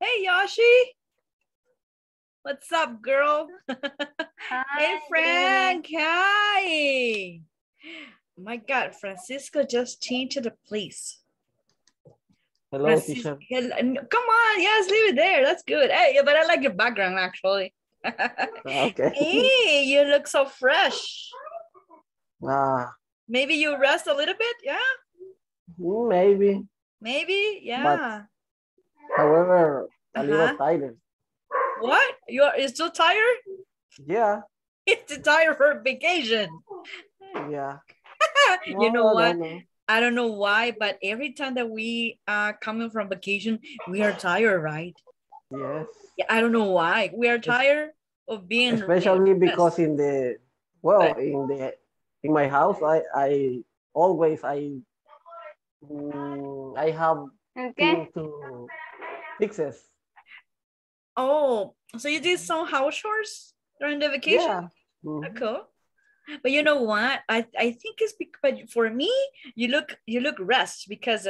Hey, Yoshi. What's up, girl? Hi. hey, Frank. Hi. My God, Francisco just changed the place. Hello, Francis- teacher. Come on, yes, leave it there. That's good. Hey, but I like your background actually. Okay. hey, you look so fresh. Ah, Maybe you rest a little bit, yeah? maybe. Maybe, yeah. However, a little Uh-huh. tired. What? You're you still tired? Yeah, It's a tired for vacation. yeah. you No, know no, what? no. I don't know why, but every time that we are coming from vacation, we are tired, right? Yes. Yeah, I don't know why. We are tired of being Especially stressed. because in the well, Right. in the in my house, I I always I mm, I have Okay. to fixes. Oh, so you did some house chores during the vacation? Yeah. Mhm. Oh, Cool. But you know what? I, I think it's because but for me, you look you look rest because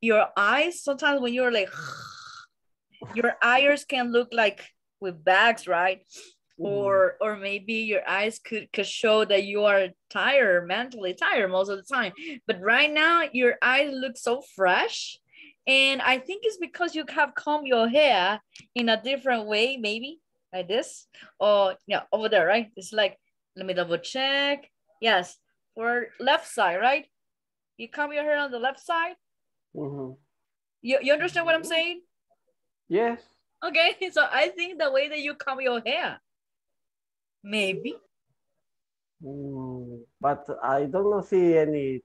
your eyes sometimes when you're like your eyes can look like with bags, right? Mhm. Or or maybe your eyes could, could show that you are tired, mentally tired most of the time. But right now your eyes look so fresh. And I think it's because you have combed your hair in a different way, maybe like this. Or yeah, over there, right? It's like let me double check. Yes, for left side, right? You comb your hair on the left side. Mhm. You, you understand what I'm saying? Yes. Okay, so I think the way that you comb your hair, maybe. Mm, but I don't see any.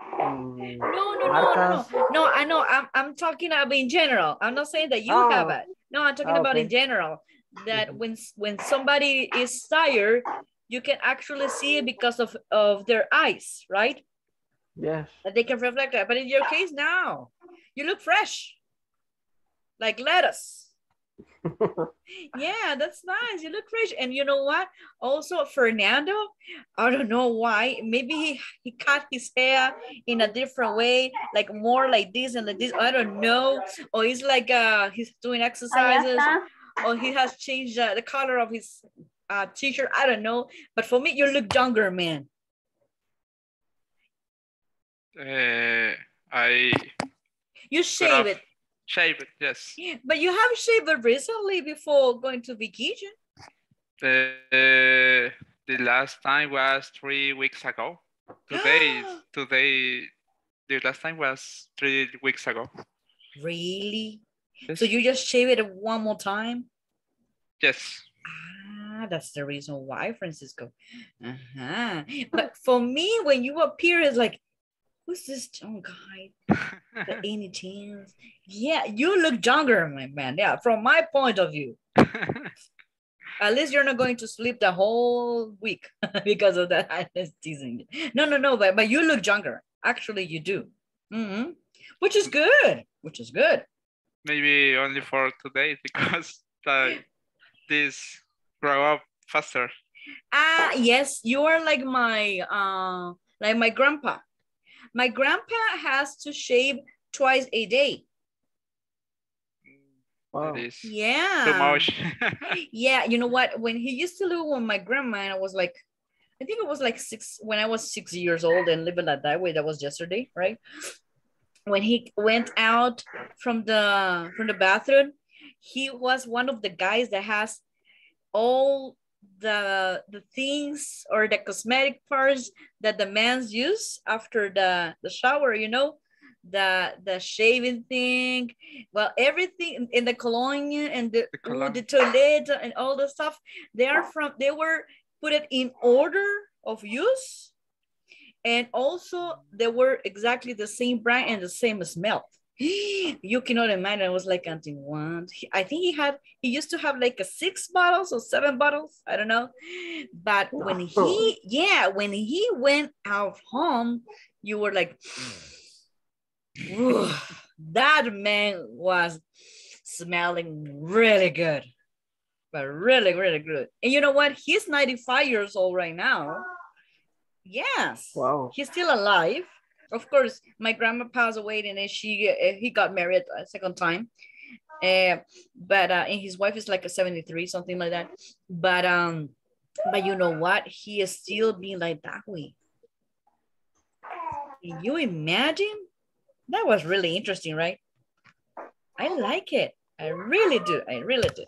Mm, No, no, no, no, no. No, I know. I'm, I'm talking about in general. I'm not saying that you Oh. have it. No, I'm talking Ah, about in general. That when when somebody is tired, you can actually see it because of, of their eyes, right? Yes. That they can reflect that. But in your case, now you look fresh, like lettuce. Yeah, that's nice. You look fresh. And you know what? Also, Fernando, I don't know why. Maybe he, he cut his hair in a different way, like more like this and like this. I don't know. Or he's like uh he's doing exercises, or he has changed uh, the color of his uh t-shirt. I don't know. But for me, you look younger, man. Uh, I You shave it, shave it, yes. but you have shaved it recently before going to vacation. The, the last time was three weeks ago. Today, today, the last time was three weeks ago. Really? Yes. So you just shave it one more time? yes. Ah, that's the reason why, Francisco. Uh-huh. But for me, when you appear, it's like, who's this young guy? The any chance? Yeah, you look younger, my man. Yeah, from my point of view. At least you're not going to sleep the whole week because of that. I'm teasing you. No, no, no, but, but you look younger. Actually, you do. hmm Which is good. Which is good. Maybe only for today because uh, this grow up faster. Ah, yes, you are like my uh like my grandpa. My grandpa has to shave twice a day. Mm, wow. Yeah. too much. Yeah, you know what? When he used to live with my grandma, and I was like, I think it was like six when I was six years old and living like that way. That was yesterday, right? When he went out from the from the bathroom, he was one of the guys that has all the the things or the cosmetic parts that the men's use after the the shower. You know, the the shaving thing, well, everything in- in the cologne and the, The cologne. the toilet and all the stuff. They are from they were put it in order of use, and also they were exactly the same brand and the same smell. You cannot imagine. I was like counting one. I think he had he used to have like a six bottles or seven bottles. I don't know. But when he yeah, when he went out home, you were like, mm. that man was smelling really good. But really, really good. And you know what? He's 95 years old right now. Yes. Wow. He's still alive. Of course, my grandma passed away and then she uh, he got married a second time. Uh, but uh, and his wife is like a 73, something like that. But um, but you know what? He is still being like that way. Can you imagine? That was really interesting, right? I like it. I really do. I really do.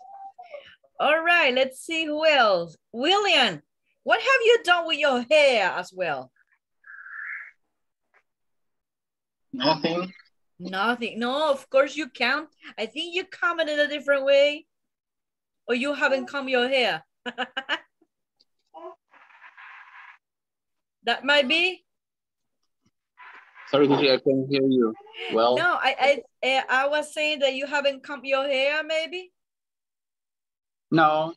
All right, let's see who else. William, what have you done with your hair as well? Nothing. Nothing. No, of course you can't. I think you come in a different way. Or you haven't come your hair. that might be. Sorry, I can't hear you. Well, No, I I I was saying that you haven't come your hair, maybe. no.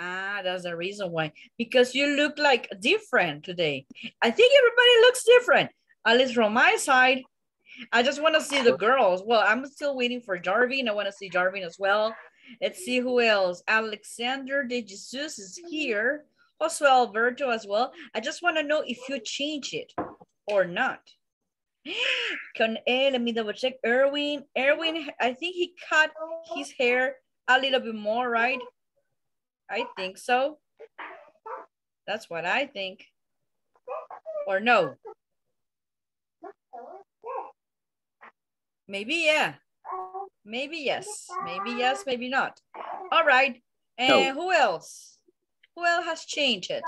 Ah, that's the reason why. Because you look like different today. I think everybody looks different. At least from my side. I just want to see the girls. Well, I'm still waiting for Jarvin. I want to see Jarvin as well. Let's see who else. Alexander de Jesus is here. Also Alberto as well. I just want to know if you change it or not. Can eh, let me double check. Erwin, Erwin, I think he cut his hair a little bit more, right? I think so. That's what I think. Or no? Maybe yeah. Maybe yes. Maybe yes, maybe not. All right. And who else? Who else has changed it?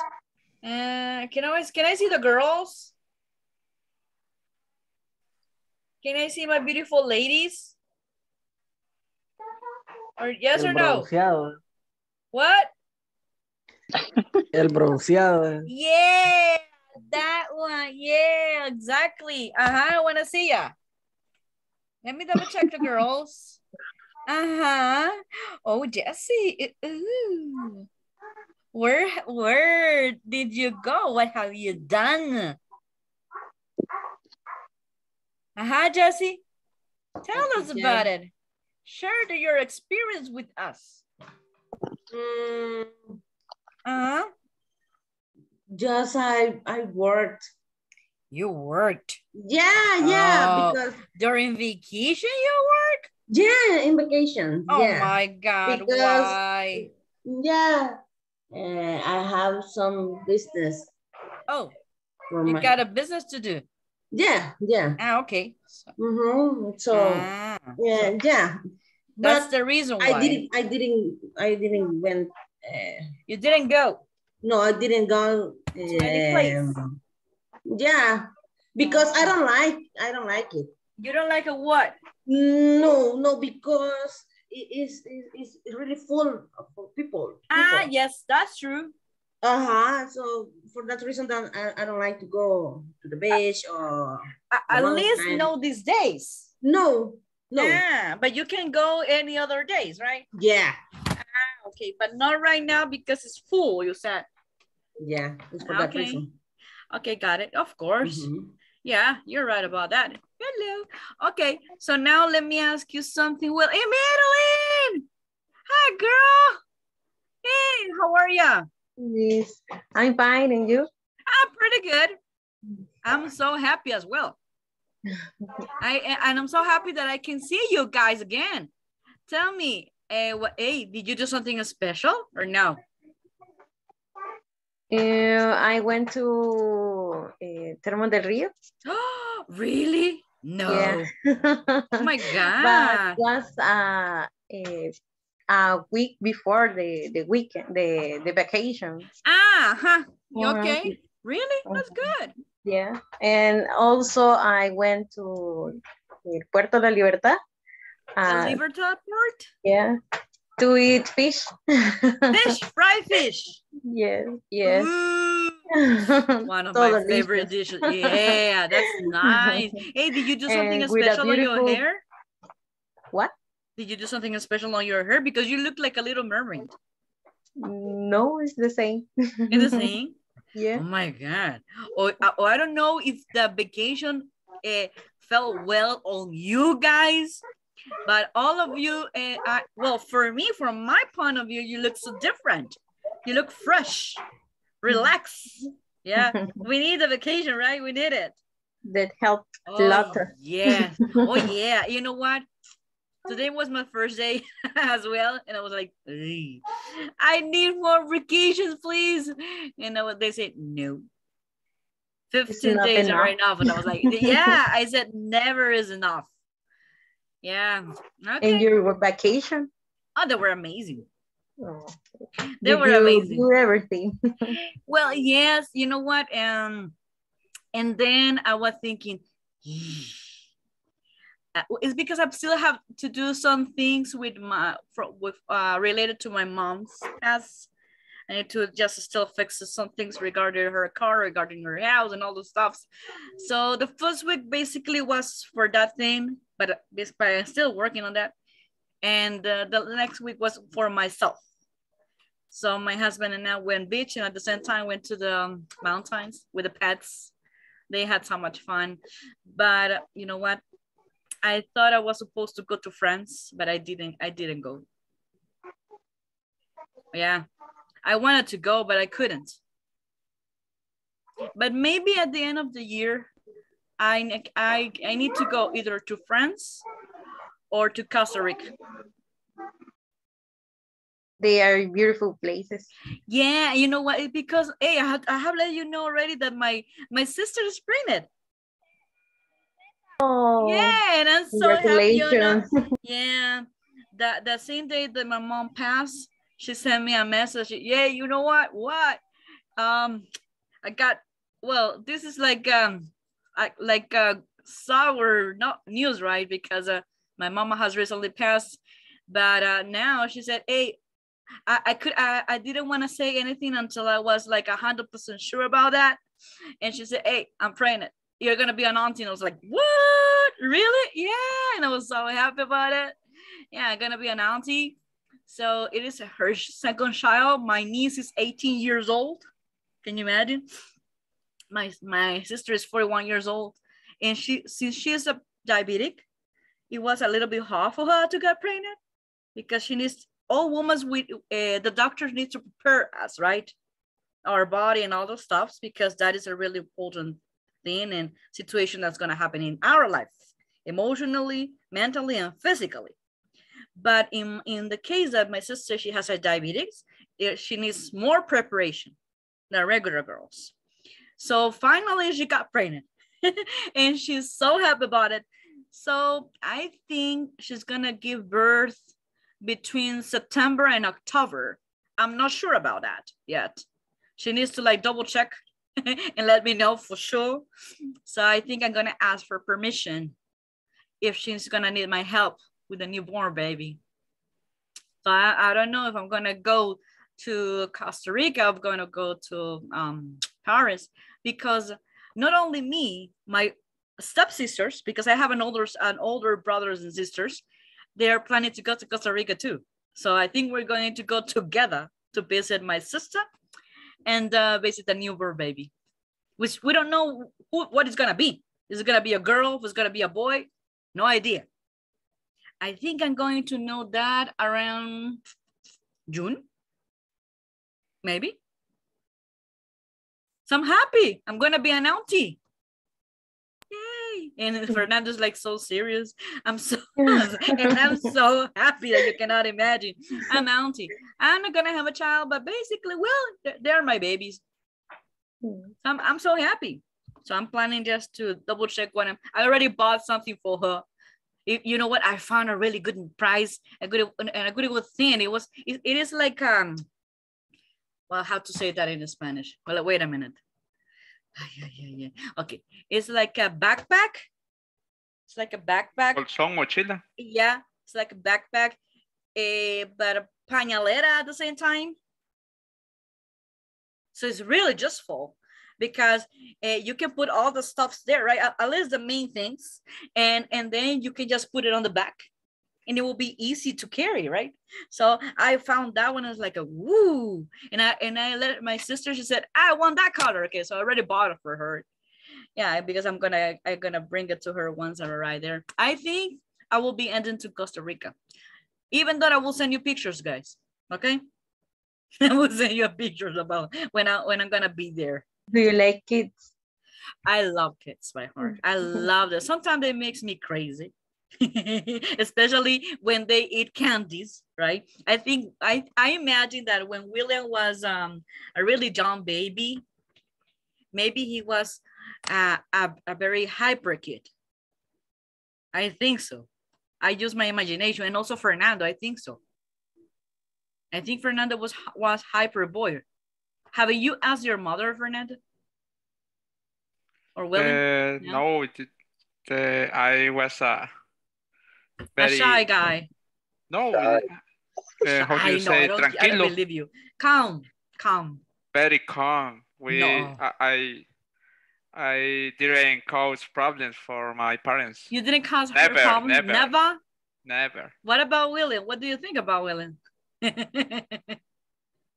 Uh, can I can I see the girls? Can I see my beautiful ladies? Or yes El or no? bronceado. What? El bronceado. Yeah, that one. Yeah, exactly. Uh-huh. I want to see ya. Let me double check the girls. Uh-huh. Oh, Jesse. Ooh. Where where did you go? What have you done? Uh-huh, Jesse. Tell us about it. Share your experience with us. Mm, Uh-huh. just I I worked. You worked. Yeah, yeah, Oh. because During vacation you work? yeah, in vacation. Oh yeah, my God, Because- why? yeah. Uh, I have some business Oh, you my. got a business to do. yeah, yeah. Ah, okay. So, Mm-hmm. So ah, yeah, yeah. that's But the reason why. I didn't. I didn't. I didn't went. Uh, You didn't go. no, I didn't go. any place. um, yeah, because I don't like. I don't like it. You don't like a what? No, no, because it is it's really full of people. Ah, yes, that's true. Uh-huh. So for that reason that I, I don't like to go to the beach or A- At least I- know these days. no, no. Yeah, but you can go any other days, right? Yeah, Ah, okay, but not right now because it's full, you said. yeah. It's for that reason. Okay, got it. Of course. Mhm. Yeah, you're right about that. Hello. Okay, so now let me ask you something. Well, hey, Madeline! Hi, girl. Hey, how are you? Yes, I'm fine, and you? I'm pretty good. I'm so happy as well. I and I'm so happy that I can see you guys again. Tell me, uh, what, hey, did you do something special or no? Uh, I went to uh, Termo del Rio. really? No. Yeah. Oh my God. but was uh, a, a week before the, the weekend, the, the vacation. Ah, huh. You okay? Really? That's good. Yeah. And also I went to Puerto La Libertad. The Uh, liver top part? yeah. To eat fish. Fish, fried fish. yes, yes. Ooh, one of my favorite dishes. Yeah, that's nice. Hey, did you do something And with a special on your hair? What? Did you do something special on your hair? Because you look like a little mermaid. No, it's the same. It's the same? yeah. Oh my God. Or, uh, or I don't know if the vacation uh, felt well on you guys, but all of you, uh, I, well, for me, from my point of view, you look so different. You look fresh, relaxed. Yeah, we need a vacation, right? We need it. That helped Oh, lot. yeah. Oh, yeah. You know what? Today was my first day as well, and I was like, "Ugh, I need more vacations, please. And I they said no. 15 not days are enough. enough. And I was like, yeah, I said never is enough. Yeah. Okay. And your vacation? oh, they were amazing. Oh. They Did were you amazing. Do everything. Well, yes, you know what? Um, and then I was thinking, uh, it's because I still have to do some things with my with uh related to my mom's past. I need to just still fix some things regarding her car, regarding her house, and all the stuff. So the first week basically was for that thing, but but I'm still working on that. And uh, the next week was for myself. So my husband and I went beach, and at the same time went to the um, mountains with the pets. They had so much fun, but you know what? I thought I was supposed to go to France, but I didn't. I didn't go. Yeah, I wanted to go, but I couldn't. But maybe at the end of the year, I I I need to go either to France or to Costa Rica. They are beautiful places. Yeah, you know what? Because hey, I have, I have let you know already that my my sister is pregnant. Oh, Yeah, and I'm so happy. Yeah, that the same day that my mom passed, she sent me a message. Yeah, you know what? What? Um, I got. Well, this is like um, like uh, sour not news, right? Because uh, my mama has recently passed, but uh, now she said, "Hey, I, I could I, I didn't want to say anything until I was like hundred percent sure about that." And she said, "Hey, I'm pregnant. You're gonna be an auntie." And I was like, "What? Really? Yeah!" And I was so happy about it. Yeah, I'm gonna be an auntie. So it is her second child. My niece is 18 years old. Can you imagine? My my sister is 41 years old, and she since she is a diabetic, it was a little bit hard for her to get pregnant because she needs all women with uh, the doctors need to prepare us right? Our body and all those stuffs because that is a really important thing and situation that's going to happen in our life emotionally mentally and physically. But in in the case that my sister she has a diabetes it, she needs more preparation than regular girls so finally she got pregnant. And she's so happy about it. So i think she's gonna give birth between september and october. I'm not sure about that yet. She needs to like double check and let me know for sure. So i think i'm gonna ask for permission if she's gonna need my help with a newborn baby. So I, I don't know if i'm gonna go to costa rica i'm gonna go to um, paris because not only me my stepsisters because i have an older an older brothers and sisters they're planning to go to costa rica too. So i think we're going to go together to visit my sister and uh, visit the newborn baby which we don't know who, what it's gonna be. Is it gonna be a girl? Is it gonna be a boy? No idea. I think i'm going to know that around june maybe so i'm happy i'm gonna be an auntie Yay! And Fernando's like so serious. I'm so and I'm so happy that you cannot imagine. I'm auntie. I'm not gonna have a child, but basically, well, they're, my babies. So I'm, I'm so happy. So I'm planning just to double check when I'm. I already bought something for her. You, you know what? I found a really good price, a good and a good good thing. It was. It, it is like um. Well, how to say that in Spanish? Well, wait a minute. Ay, ay, ay, ay. Okay, it's like a backpack. It's like a backpack. Bolsón, mochila. Yeah, it's like a backpack, eh, but a pañalera at the same time. So it's really just full because uh, you can put all the stuffs there, right? At, at least the main things, and and then you can just put it on the back, and it will be easy to carry, right? So I found that one as like a woo, and I and I let my sister. She said, "I want that color." Okay, so I already bought it for her. Yeah, because I'm gonna I'm gonna bring it to her once I arrive there. I think I will be ending to Costa Rica, even though I will send you pictures, guys. Okay, I will send you pictures about when I when I'm gonna be there. Do you like kids? I love kids by heart. I mm-hmm. love them. Sometimes it makes me crazy. especially when they eat candies, right? I think I I imagine that when William was um a really young baby, maybe he was uh, a a very hyper kid. I think so. I use my imagination, and also Fernando. I think so. I think Fernando was was hyper boy. Have you asked your mother, Fernando? Or William? Uh, no, it, the, I was a a shy guy. no. Shy. Uh, how do I you know, say I don't, I don't believe you. Calm, calm. Very calm. We No. I, I I didn't cause problems for my parents. You didn't cause Never, problems? never. Never? Never. What about William? What do you think about William? I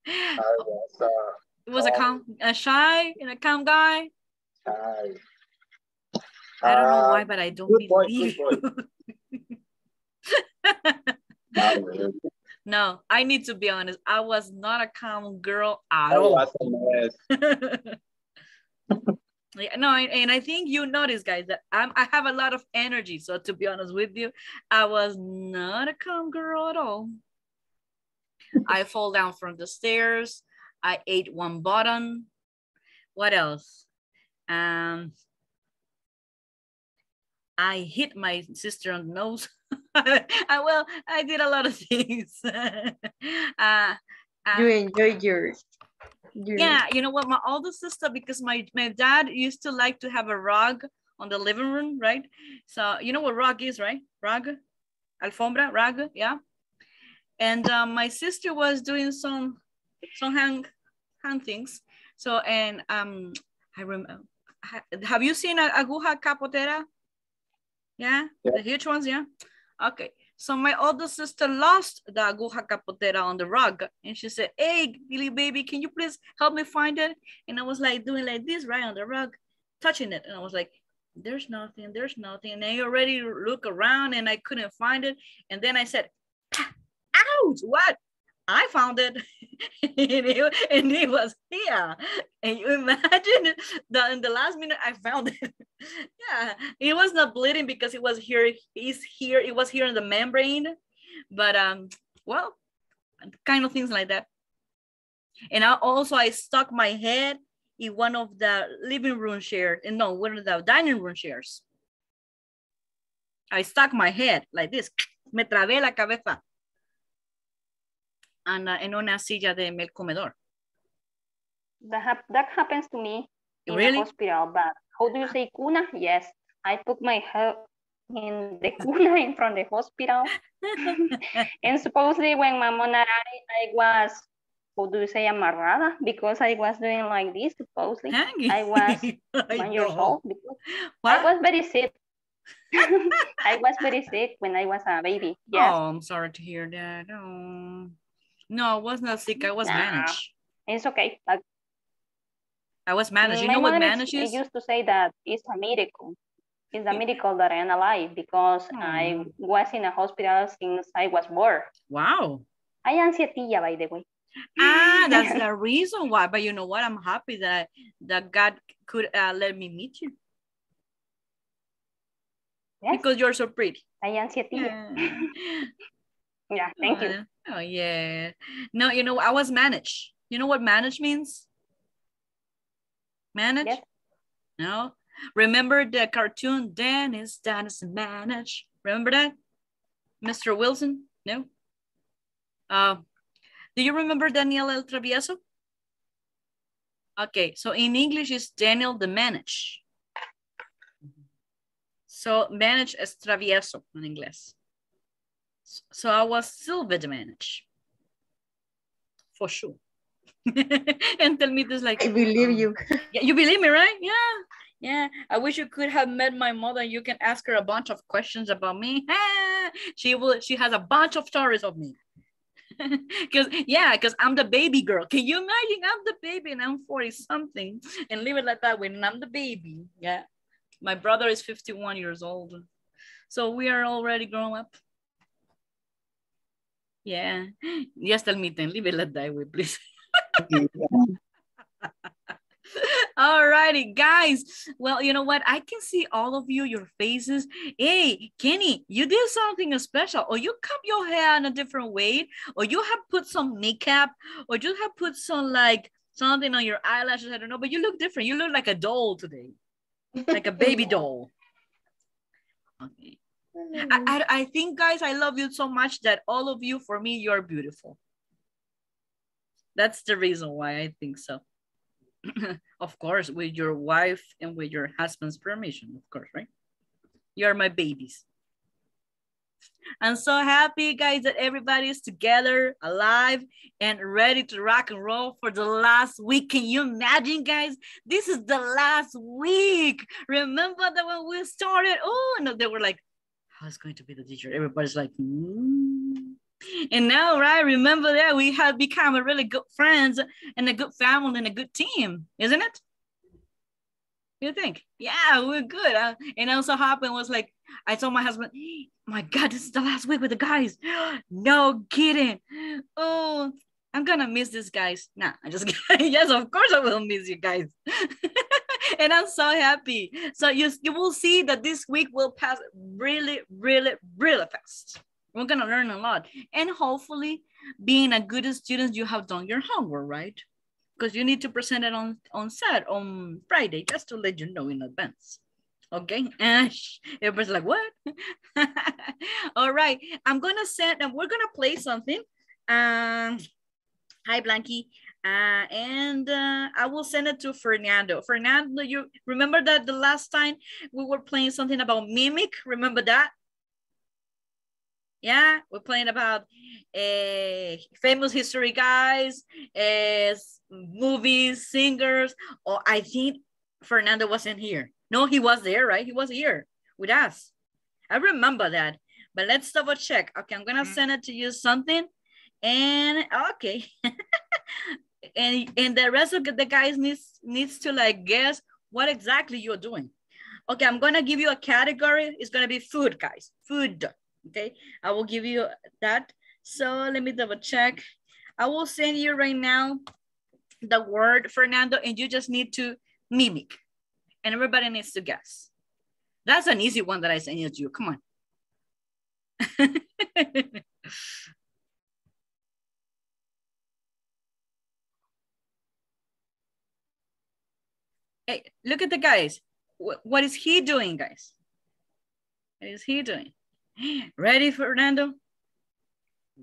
was uh, was a calm, a shy and a calm guy. shy. I don't know why, but I don't good boy, believe good you. not really. no, I need to be honest. I was not a calm girl at all. was a mess. yeah, no, and, and I think you notice, guys, that I'm, I have a lot of energy. So to be honest with you, I was not a calm girl at all. I fall down from the stairs. I ate one button. What else? Um, I hit my sister on the nose. I, well, I did a lot of things. uh, uh, You enjoy your, your yeah, you know what? My older sister, because my, my dad used to like to have a rug on the living room, right? So you know what rug is, right? Rug, alfombra, rug, yeah. And um, my sister was doing some some hand hand things. So and um, I remember. Have you seen a aguja capotera? Yeah, Yeah. the huge ones, yeah. Okay, so my older sister lost the aguja capotera on the rug, and she said, "Hey, Billy baby, can you please help me find it?" And I was like doing like this right on the rug, touching it, and I was like, "There's nothing, there's nothing." And I already look around, and I couldn't find it. And then I said, ah, "Ouch! What?" I found it, and, it and it was here. And you imagine that in the last minute I found it. yeah, it was not bleeding because it was here. It's here. It was here in the membrane, but um, well, kind of things like that. And I also I stuck my head in one of the living room chairs, and no, one of the dining room chairs. I stuck my head like this. Me trabé la cabeza en, en una silla de el comedor. That, hap- that happens to me in Really? the hospital, but how do you say cuna? Yes, I put my head in the cuna in from the hospital. and supposedly when my mom died, I was, how do you say, amarrada? Because I was doing like this, supposedly. I was I one know. old because What? I was very sick. I was very sick when I was a baby. Yes. Oh, I'm sorry to hear that. Oh. No, I was not sick. I was Nah. managed. It's okay. I was managed. You know what managed is- is? used to say that it's a miracle. It's a miracle that I am alive because I was in a hospital since I was born. Wow. I am sietilla, by the way. Ah, that's the reason why. But you know what? I'm happy that that God could uh, let me meet you Yes, because you're so pretty. I am sietilla. Yeah. Yeah, thank you. Uh, Oh yeah. No, you know I was managed. You know what manage means? Manage? Yes. No. Remember the cartoon Dennis Dennis manage? Remember that? Mr. Wilson? No. Uh, do you remember Daniel El Travieso? Okay, so in English is Daniel the manage. So manage es travieso in English. So I was Silva the manage. For sure. and tell me this like I believe um, you. yeah, you believe me, right? Yeah. Yeah. I wish you could have met my mother. You can ask her a bunch of questions about me. she will she has a bunch of stories of me. Cause yeah, because I'm the baby girl. Can you imagine I'm the baby and I'm 40 something and leave it like that when I'm the baby? Yeah. My brother is 51 years old. So we are already grown up. Yeah. Just tell me then leave it like that way, please. All righty, guys. Well, you know what? I can see all of you, your faces. Hey, Kenny, you did something special, or you cut your hair in a different way, or you have put some makeup, or you have put some like something on your eyelashes. I don't know, but you look different. You look like a doll today, like a baby doll. Okay. I, mm-hmm. I, I think, guys, I love you so much that all of you, for me, you're beautiful. That's the reason why I think so. of course, with your wife and with your husband's permission, of course, right? You're my babies. I'm so happy, guys, that everybody is together, alive, and ready to rock and roll for the last week. Can you imagine, guys? This is the last week. Remember that when we started? Oh, no, they were like, how's going to be the teacher? Everybody's like, mm. and now, right? Remember that we have become a really good friends and a good family and a good team, isn't it? You think? Yeah, we're good. Uh, and also happened was like, I told my husband, my God, this is the last week with the guys. no kidding. Oh, I'm gonna miss these guys. Nah, I just yes, of course I will miss you guys. and I'm so happy. So you you will see that this week will pass really, really, really fast. We're gonna learn a lot. And hopefully, being a good student, you have done your homework, right? because you need to present it on, on set on Friday, just to let you know in advance. Okay, and everybody's like, what? All right, I'm gonna send, and we're gonna play something. Um, hi, Blanky. Uh, and uh, I will send it to Fernando. Fernando, you remember that the last time we were playing something about mimic? Remember that? Yeah, we're playing about uh, famous history guys, uh, movies, singers. Or I think Fernando wasn't here. No, he was there, right? He was here with us. I remember that. But let's double check. Okay, I'm gonna mm -hmm. send it to you something. And okay. and and the rest of the guys needs needs to like guess what exactly you're doing. Okay, I'm gonna give you a category. It's gonna be food, guys. Food okay? I will give you that. So let me double check. I will send you right now the word Fernando and you just need to mimic and everybody needs to guess. That's an easy one that I sent you. Come on. hey, look at the guys. What, what is he doing, guys? What is he doing? Ready, Fernando?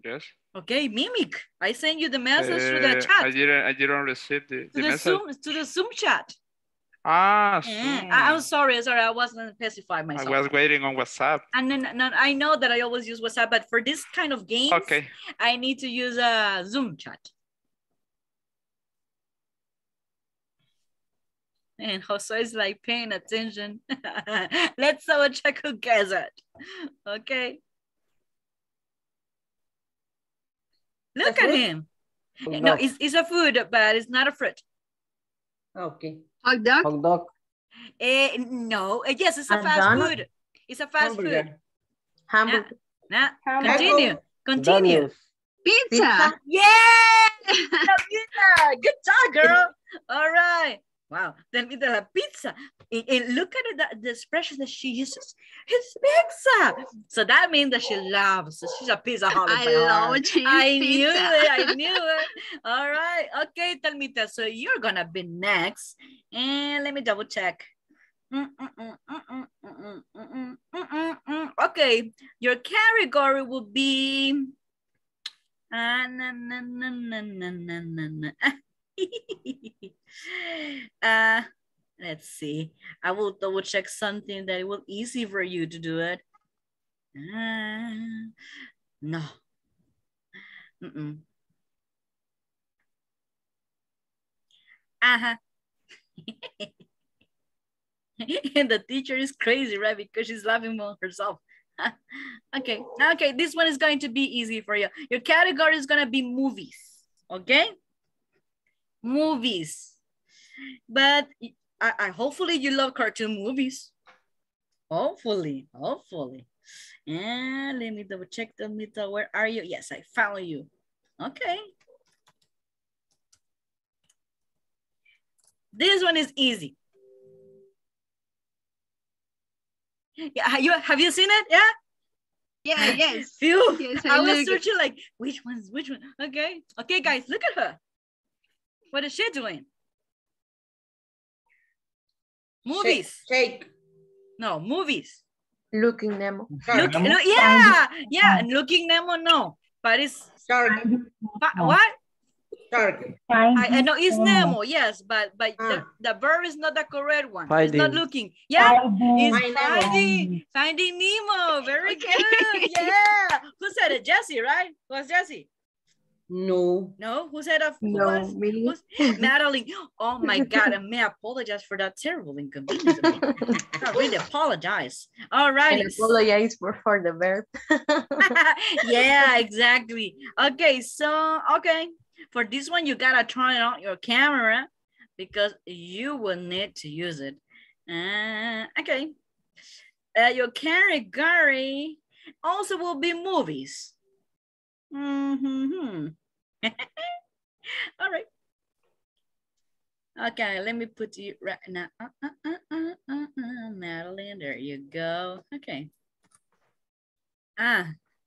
Yes. Okay, mimic. I sent you the message uh, through the uh, chat. I didn't. I didn't receive the, the, the message. Zoom, to the Zoom chat. Ah, yeah. I, am sorry. Sorry, I wasn't specifying myself. I was waiting on WhatsApp. And then, no, I know that I always use WhatsApp, but for this kind of games, okay. I need to use a Zoom chat. And Jose is like paying attention. Let's double check who gets it. Okay. Look at him. No, it's, it's a food, but it's not a fruit. Okay. Hot dog? Hot dog. Eh, no, eh, yes, it's a fast donut? food. It's a fast Hamburger. food. Hamburger. Nah, nah. Continue. Continue. Pizza. Pizza. Yeah! pizza. Good job, girl. All right. Wow. Then me the pizza. And, and look at the, the, expression that she uses. It's pizza. So that means that she loves. She's a pizza holic. I love cheese I pizza. knew it. I knew it. All right. Okay, tell me that. So you're gonna be next. And let me double check. Okay, your category will be. Uh, let's see. I will double check something that it will easy for you to do it. Uh, no. Mm -mm. Uh-huh. and the teacher is crazy, right? Because she's laughing on herself. okay, okay, this one is going to be easy for you. Your category is going to be movies, okay? Movies. But I, I hopefully you love cartoon movies. Hopefully, hopefully. And let me double check the middle. Where are you? Yes, I found you. Okay. This one is easy. Yeah, have you have you seen it? Yeah. Yeah, yes. Phew. Yes, I I was searching like which one's which one. Okay. Okay, guys, look at her. What is she doing? Movies. Shake. No, movies. Looking Nemo. Look, Shark. look, yeah, yeah. And looking Nemo, no, but it's Shark. but what? Shark. I, I know it's Nemo, yes, but but the, Ah. the verb is not the correct one. It's not looking. Yeah, it's Find Nemo. finding finding Nemo. Very good. Yeah. Who said it? Jesse, right? Was Jesse? No. No. Who said of No, was? Who's- Madeline. Oh my God. I may apologize for that terrible inconvenience. I really apologize. All And righty. apologize for, for the verb. yeah, exactly. Okay, so okay. For this one, you gotta turn on your camera because you will need to use it. Uh, okay. Uh, your category also will be movies. Mm-hmm. All right. Okay, let me put you right now. Uh, uh, uh, uh, uh, uh, Madeline, there you go. Okay. Ah,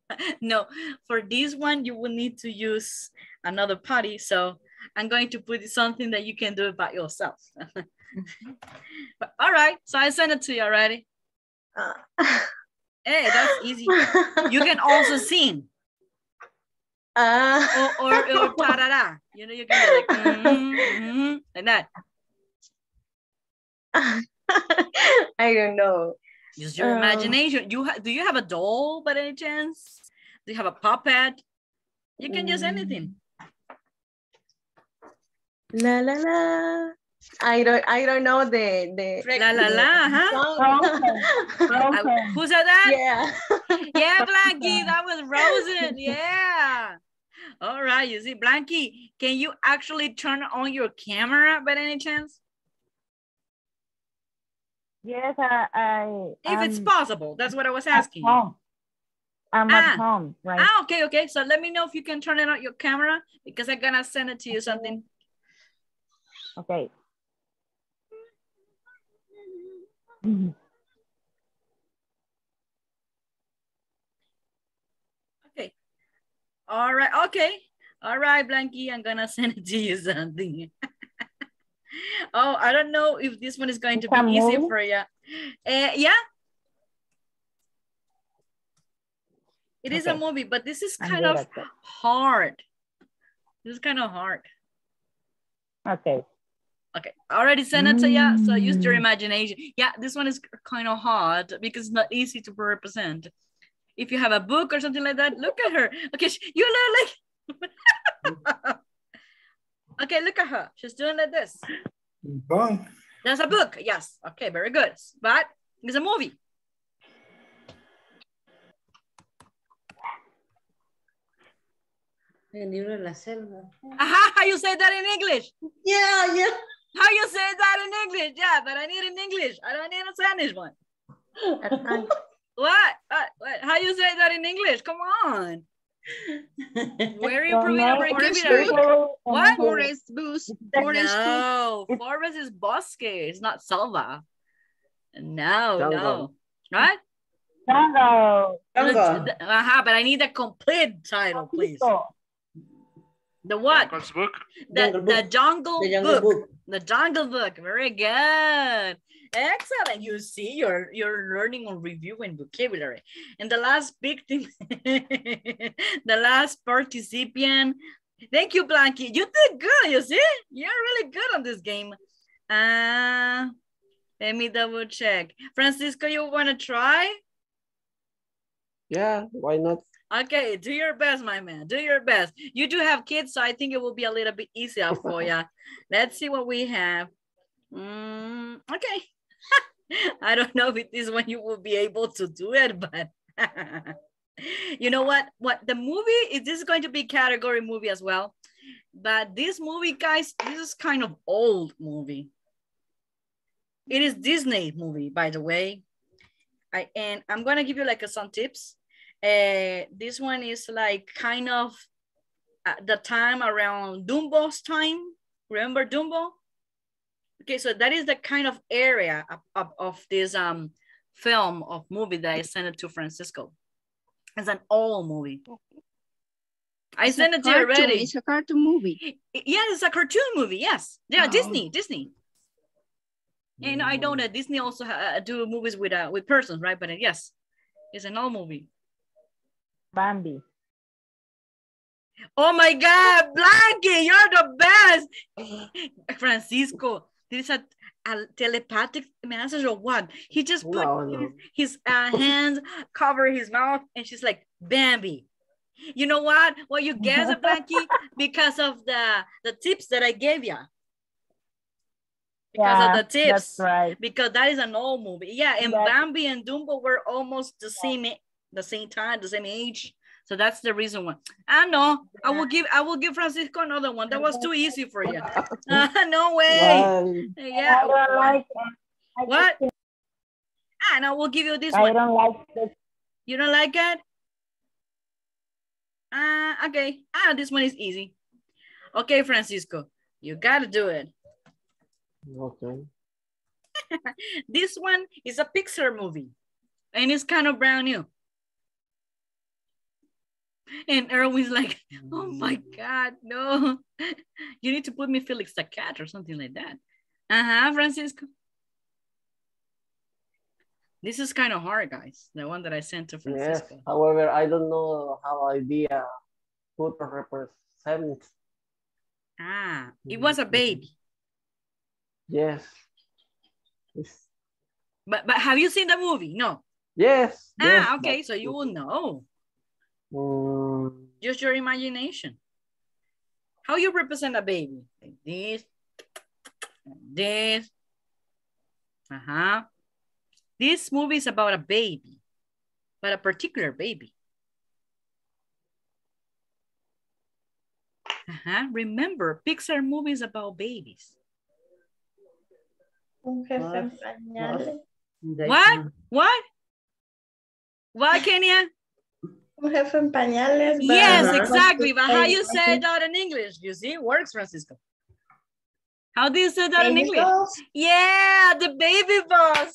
no, for this one, you will need to use another party. So I'm going to put something that you can do by yourself. but, all right, so I sent it to you already. Uh, Hey, that's easy. You can also sing uh, or, or, or ta-da-da. You know, you can be like, mhm, mhm, like that. I don't know. Use your Um, imagination. You Do you have a doll by any chance? Do you have a puppet? You can use anything. La la la. I don't I don't know the the La la la, huh? song. Uh, who said that? yeah. Yeah, Blanky, that was Rosen. Yeah. All right, you see, Blanky, can you actually turn on your camera by any chance? Yes, I, I If it's possible, that's what I was asking. home. I'm Ah. at home, right? Ah, okay, okay. So let me know if you can turn it on your camera because I'm gonna send it to you something. Okay. Mhm. Okay. All right, okay. All right, Blanky, I'm gonna send it to you something. oh, I don't know if this one is going to be easy for you. Uh, yeah. It is a movie, but this is kind of hard. This is kind of hard. Okay. Okay, I already sent it to you, so use your Mm. imagination. Yeah, this one is kind of hard because it's not easy to represent. If you have a book or something like that, look at her. Okay, sh- you look like. okay, look at her. She's doing like this. That's a book. Yes. Okay, very good. But it's a movie. El libro de la selva. Aha, you say that in English? Yeah, yeah. How you say that in English? Yeah, but I need in English. I don't need a Spanish one. What? What? What? How you say that in English? Come on. Where are you Well, improving no, our it's vocabulary? What? Forest boost. Forest boost. No, forest is bosque. It's not selva. No, no. Jungle. Right? Jungle. Jungle. Uh-huh, but I need the complete title, please. Jungle. The what? Jungle's book. The, Jungle the Book. jungle, The Jungle book. Book. The jungle book. Very good. Excellent. You see, you're you're learning on reviewing vocabulary. And the last victim, the last participant. Thank you, Blanky. You did good. You see, you're really good on this game. Uh, let me double check. Francisco, you want to try? Yeah, why not? Okay, do your best, my man. Do your best. You do have kids, so I think it will be a little bit easier for you. Let's see what we have. Mm, okay. I don't know if this one you will be able to do it, but you know what? What the movie is this is going to be category movie as well. But this movie, guys, this is kind of old movie. It is Disney movie, by the way. I and I'm gonna give you like a, some tips. Uh, this one is like kind of at the time around Dumbo's time. Remember Dumbo? Okay, so that is the kind of area of, of, of this um film of movie that I sent it to Francisco. It's an old movie. I It's sent it to you already. It's a cartoon movie. Yeah, it's a cartoon movie. Yes, yeah, Oh. Disney, Disney. And I know that Disney also uh, do movies with uh, with persons, right? But uh, yes, it's an old movie. Bambi. Oh my God, Blanky, you're the best. Francisco, this is a, a telepathic message or what? He just put No, no. his, his uh, hands cover his mouth and she's like, Bambi. You know what? Well, you guess it, Blanky, because of the, the tips that I gave you. Because yeah, of the tips. That's right. Because that is an old movie. Yeah, and That- Bambi and Dumbo were almost the same, the same time, the same age. So that's the reason why. I know. I will give. I will give Francisco another one. That was too easy for you. Uh, no way. Well, Yeah. I don't like. I What? just- Ah, and I will give you this I one. don't like the You don't like it? Ah, okay. Ah, this one is easy. Okay, Francisco, you gotta do it. okay. This one is a Pixar movie, and it's kind of brand new. And Erwin's like, oh my God, no. You need to put me Felix the cat or something like that. Uh-huh, Francisco. This is kind of hard, guys. The one that I sent to Francisco. Yes. However, I don't know how idea who to represent. Ah, it was a baby. Yes. It's- But but have you seen the movie? No. Yes. yes, Ah, okay, but- so you will know. Mm, Just your imagination. How you represent a baby? Like this, like this. Uh-huh. This movie is about a baby, but a particular baby. Uh-huh. Remember, Pixar movies about babies. Un jefe en pañales. What? What? What, Kenya? Un jefe en pañales. but- Yes, exactly. But how you say that in English? You see, it works, Francisco. How do you say that in English? dolls. Yeah, the baby boss.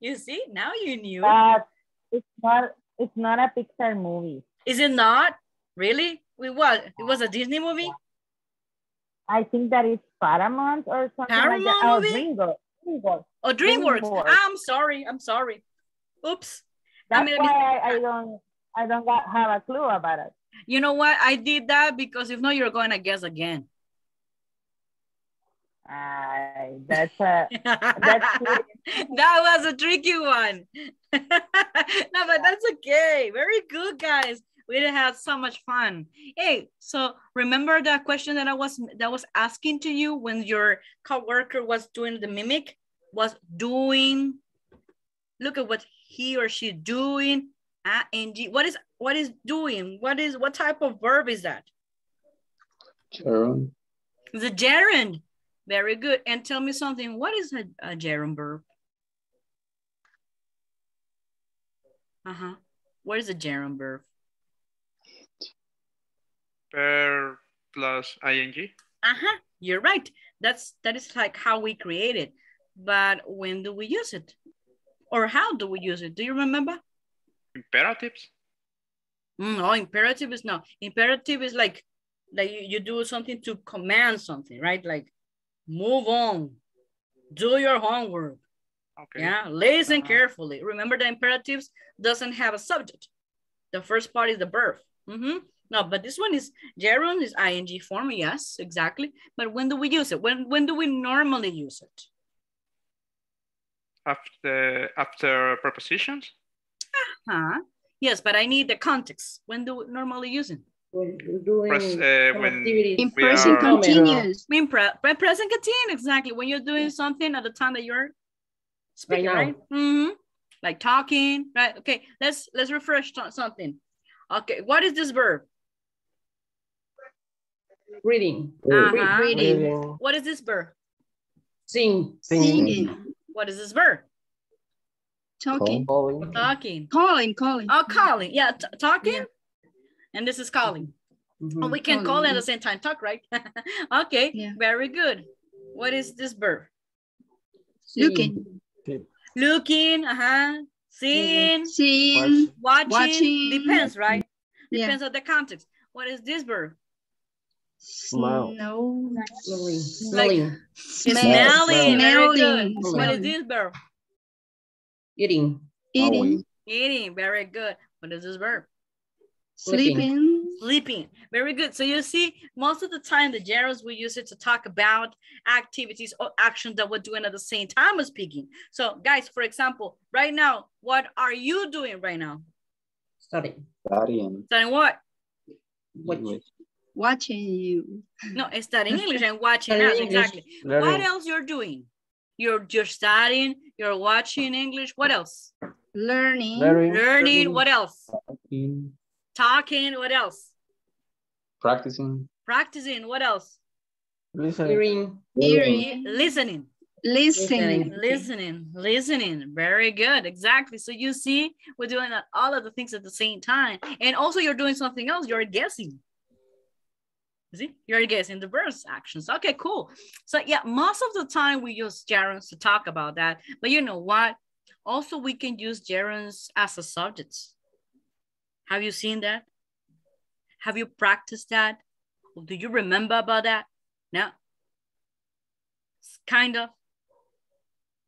You see, now you knew. but it's not it's not a Pixar movie. Is it not? Really? It was. It was a Disney movie? I think that it's Paramount or something like that. Paramount Oh, movie? DreamWorks. DreamWorks. Or oh, DreamWorks? DreamWorks. I'm sorry. I'm sorry. Oops. I That's mean, why I, I don't I don't got, have a clue about it. You know what? I did that because if not, you're going to guess again. I that's a that's that was a tricky one. no, but that's okay. Very good, guys. We had so much fun. Hey, so remember that question that I was that was asking to you when your coworker was doing the mimic? Was doing. Look at what he or she doing. Ing. What is what is doing? What is what type of verb is that? Sharon. The gerund. Very good. And tell me something. What is a, a gerund verb? Uh-huh. What is a gerund verb? Per plus ing. Uh-huh. You're right. That's that is like how we create it. But when do we use it? Or how do we use it? Do you remember? Imperatives. Mm, no, imperative is no. Imperative is like like you, you do something to command something, right? Like move on, do your homework. Okay. Yeah, listen Uh-huh. carefully. Remember the imperatives doesn't have a subject. The first part is the verb. Mhm. No, but this one is gerund is ing form. Yes, exactly. But when do we use it? When when do we normally use it? After after prepositions. Huh? Yes, but I need the context. When do we normally use it? When you're doing Pres- uh, when- activities. In We present are- continuous. I mean, pre- pre- present continuous, exactly. When you're doing something at the time that you're speaking, now. right? Mhm. Like talking, right? Okay, let's let's refresh to- something. Okay, what is this verb? Reading. Uh-huh. Reading. reading, What is this verb? Sing. Singing. What is this verb? Talking. calling, Talking. Calling. Calling. Oh, calling. Yeah, t- talking. And this is calling. Mhm. Oh, we can Calling, call at the same time talk, right? okay, Yeah. very good. What is this verb? Looking. Looking, uh-huh. Seeing, Seeing. watching, Watching. depends, right? Yeah. Depends on the context. What is this verb? Smell. No. Smelling. Like- Smelling. Smelling, very good. Smelling. What is Smelling. this verb? Eating. Eating. Eating, very good. What is this verb? Sleeping. Sleeping, very good. So you see, most of the time the gerunds we use it to talk about activities or actions that we're doing at the same time as speaking. So guys, for example, right now, what are you doing right now? Studying. Studying Studying what? What? Watching you. No, studying English and watching us, English. exactly. What else you're doing? You're you're studying, you're watching English. What else? Learning. Learning. Learning, what else? Talking, Talking, what else? Practicing. Practicing, what else? Listening. Hearing. Hearing. Listening. Listening. Listening, listening, very good, exactly. So you see, we're doing all of the things at the same time. And also you're doing something else, you're guessing. See, you're guessing the verbs actions. Okay, cool. So yeah, most of the time we use gerunds to talk about that. But you know what? Also, we can use gerunds as a subject. Have you seen that? Have you practiced that? Do you remember about that? No. it's Kind of.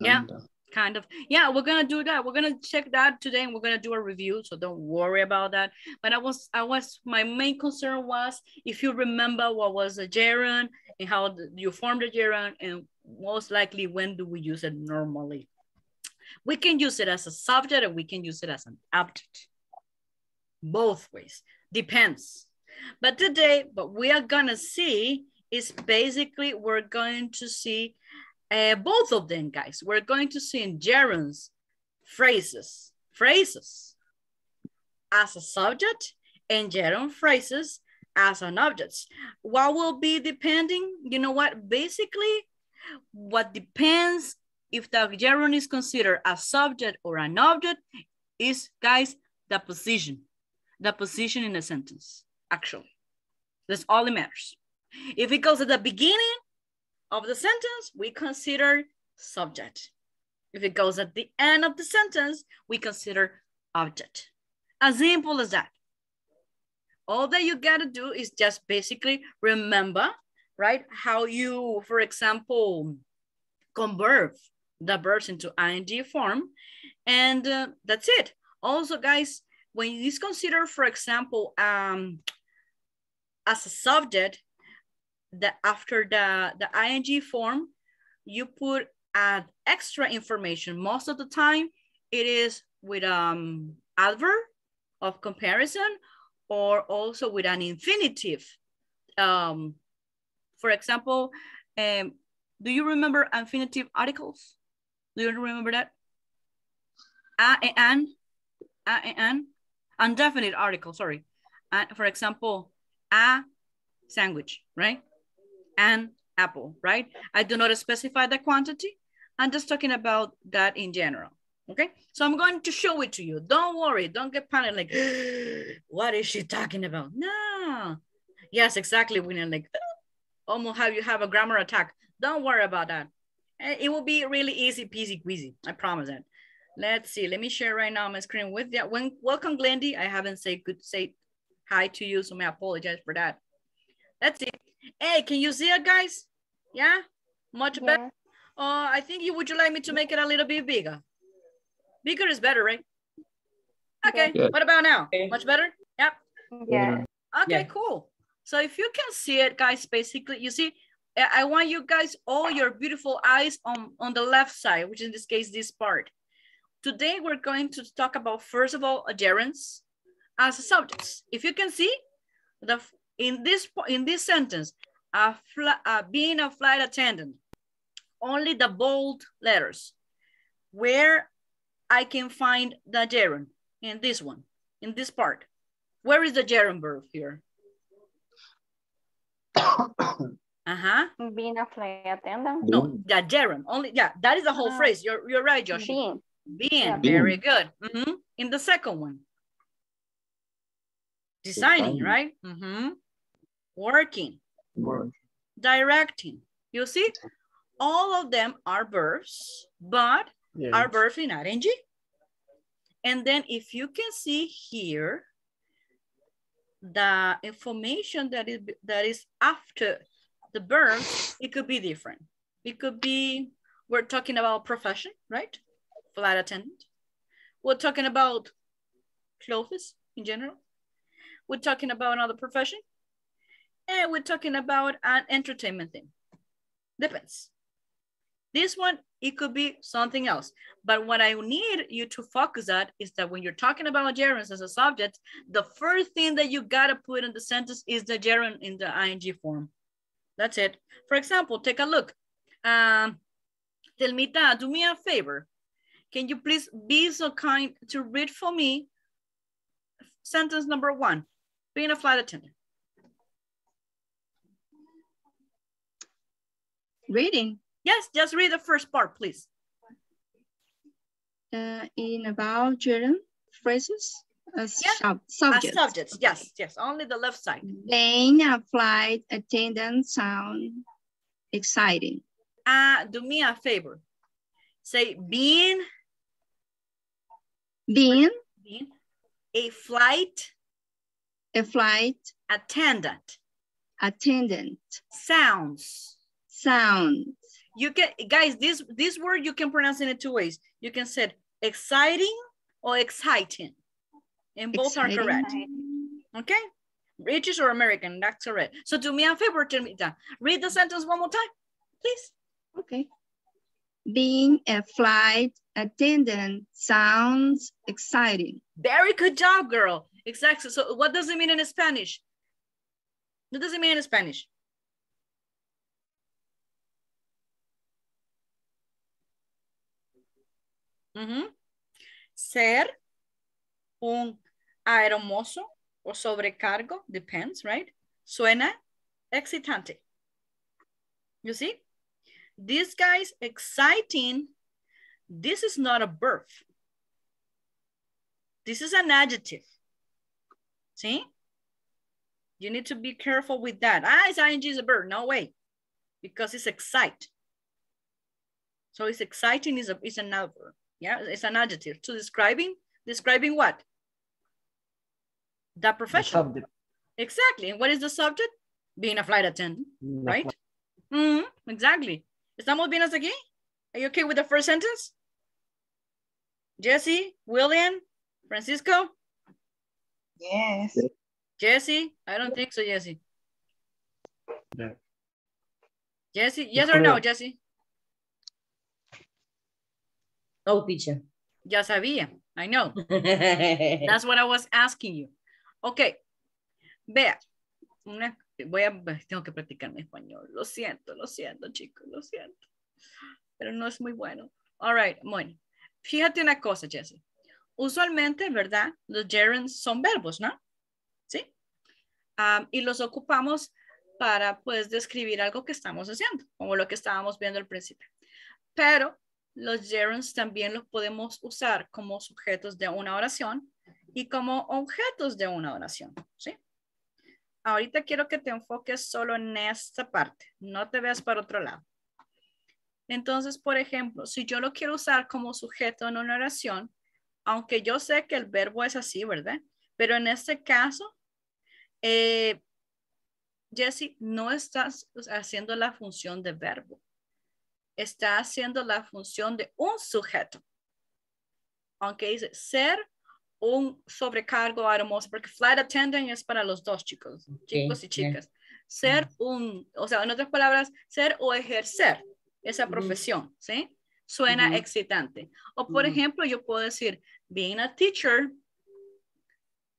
Yeah. Kind of yeah we're gonna do that. We're gonna check that today and we're gonna do a review so don't worry about that. But i was i was my main concern was if you remember what was a gerund and how you formed a gerund and most likely when do we use it normally? We can use it as a subject and we can use it as an object. Both ways. Depends. But today what we are gonna see is basically we're going to see uh, both of them, guys. We're going to see in gerunds, phrases, phrases as a subject and gerund phrases as an object. What will be depending? You know what? Basically, what depends if the gerund is considered a subject or an object is, guys, the position. The position in a sentence, actually. That's all it matters. If it goes at the beginning, of the sentence, we consider subject. If it goes at the end of the sentence, we consider object. As simple as that. All that you gotta do is just basically remember, right? How you, for example, convert the verbs into ing form. And uh, that's it. Also, guys, when you consider, for example, um, as a subject, that after the, the ing form, you put add extra information. Most of the time, it is with um adverb of comparison or also with an infinitive. Um, for example, um, do you remember infinitive articles? Do you remember that? A and an, and an, undefinite article, sorry. Uh, for example, a sandwich, right? And apple, right? I do not specify the quantity. I'm just talking about that in general, okay? So I'm going to show it to you. Don't worry, don't get panicked like, what is she talking about? No. Yes, exactly. You're like, almost have you have a grammar attack. Don't worry about that. Eh, it will be really easy peasy squeezy. I promise that. Let's see. Let me share right now my screen with you. When, welcome, Glendy. I haven't said good say hi to you, so I apologize for that. Let's see. Hey, can you see it, guys? Yeah, much Yeah. better. Uh, I think you would you like me to make it a little bit bigger? Bigger is better, right? Okay. Yeah. What about now? Okay. Much better? Yep. Yeah. Okay, Yeah. cool. So if you can see it, guys, basically, you see, I I want you guys, all your beautiful eyes on, on the left side, which in this case, this part. Today, we're going to talk about, first of all, gerunds as subjects. If you can see, the in this in this sentence, a fl- uh, being a flight attendant, only the bold letters, where I can find the gerund in this one, in this part. Where is the gerund verb here? Uh-huh. Being a flight attendant. No, Being. the gerund. Only yeah, that is the whole Ah. phrase. You're you're right, Joshi. Being. Being, Yeah. very good. Mhm. In the second one. Designing, Designing. right? Mhm. Working, Work. directing. You see, all of them are verbs, but are Yes. verbs in ing. And then if you can see here, the information that is that is after the verb, it could be different. It could be, we're talking about profession, right? Flight attendant. We're talking about clothes in general. We're talking about another profession. And we're talking about an entertainment thing. Depends. This one, it could be something else. But what I need you to focus on is that when you're talking about gerunds as a subject, the first thing that you gotta put in the sentence is the gerund in the ing form. That's it. For example, take a look. Um, Telmita, do me a favor. Can you please be so kind to read for me sentence number one, being a flight attendant. Reading Yes, just read the first part, please. uh, in about gerund phrases as Yeah, sub As subjects. subjects, yes, yes, only the left side. Being a flight attendant sound exciting. Uh, do me a favor. Say being, Being being a flight a flight attendant attendant sounds. Sound You can, guys, this, this word you can pronounce in two ways. You can say exciting or exciting. And both are correct. Okay? British or American, that's correct. So do me a favor, Telmita. Read the sentence one more time, please. Okay. Being a flight attendant sounds exciting. Very good job, girl. Exactly. So what does it mean in Spanish? What does it mean in Spanish? Ujú. Ser un aeromozo o sobrecargo, depends, right? Suena excitante. You see? This guy's exciting. This is not a verb. This is an adjective. See? You need to be careful with that. Ah, it's ing is a verb. No way. Because it's excite. So it's exciting is a is an adverb. Yeah, it's an adjective. To describing, describing what? The The profession. subject. Exactly. And what is the subject? Being a flight attendant, The right? Mhm, exactly. ¿Estamos bien hasta aquí? Are you okay with the first sentence? Jesse, William, Francisco? Yes. Jesse? I don't think so, Jesse. Yeah. Jesse, yes or no, Jesse? No, teacher. Ya sabía. I know. That's what I was asking you. Ok. Vea. Una, voy a, tengo que practicar mi español. Lo siento, lo siento, chicos, lo siento. Pero no es muy bueno. All right, bueno. Fíjate una cosa, Jesse. Usualmente, ¿verdad? Los gerunds son verbos, ¿no? ¿Sí? Am, y los ocupamos para, pues, describir algo que estamos haciendo, como lo que estábamos viendo al principio. Pero los gerunds también los podemos usar como sujetos de una oración y como objetos de una oración, ¿sí? Ahorita quiero que te enfoques solo en esta parte, no te veas para otro lado. Entonces, por ejemplo, si yo lo quiero usar como sujeto en una oración, aunque yo sé que el verbo es así, ¿verdad? Pero en este caso, eh, Jesse, no estás haciendo la función de verbo. Está haciendo la función de un sujeto. Aunque dice ser un sobrecargo hermoso, porque flight attendant es para los dos chicos, chicos y chicas. Ser un, o sea, en otras palabras, ser o ejercer esa profesión, ¿sí? Suena excitante. O por ejemplo, yo puedo decir, being a teacher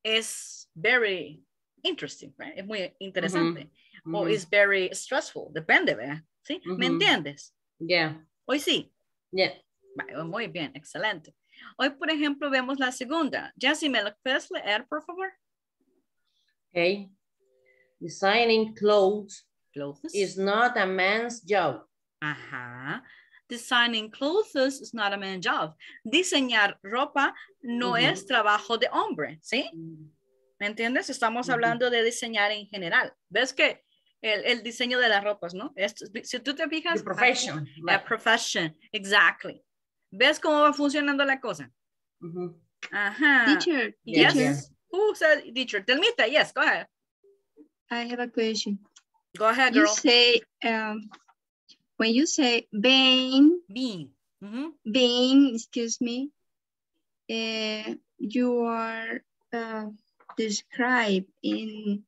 is very interesting, right? Es muy interesante. O is very stressful, depende, ¿verdad? ¿Sí? ¿Me entiendes? Yeah. Hoy sí. Yeah. Vale, Muy bien, excelente. Hoy, por ejemplo, vemos la segunda. Jessie, ¿me lo puedes leer, por favor? Okay. Designing clothes Clothes. is not a man's job. Ajá. Designing clothes is not a man's job. Diseñar ropa no es trabajo de hombre, ¿sí? ¿Me entiendes? Estamos hablando de diseñar en general. ¿Ves que el, el diseño de las ropas, ¿no? Esto, si tú te fijas. The profession. La profession, exactly. ¿Ves cómo va funcionando la cosa? Mhm. Ajá. Teacher, Yes. teacher, Who said teacher? Telmita, yes, go ahead. I have a question. Go ahead, You girl. say, um, when you say being, Being. Mhm. being, excuse me, uh, you are uh, described in,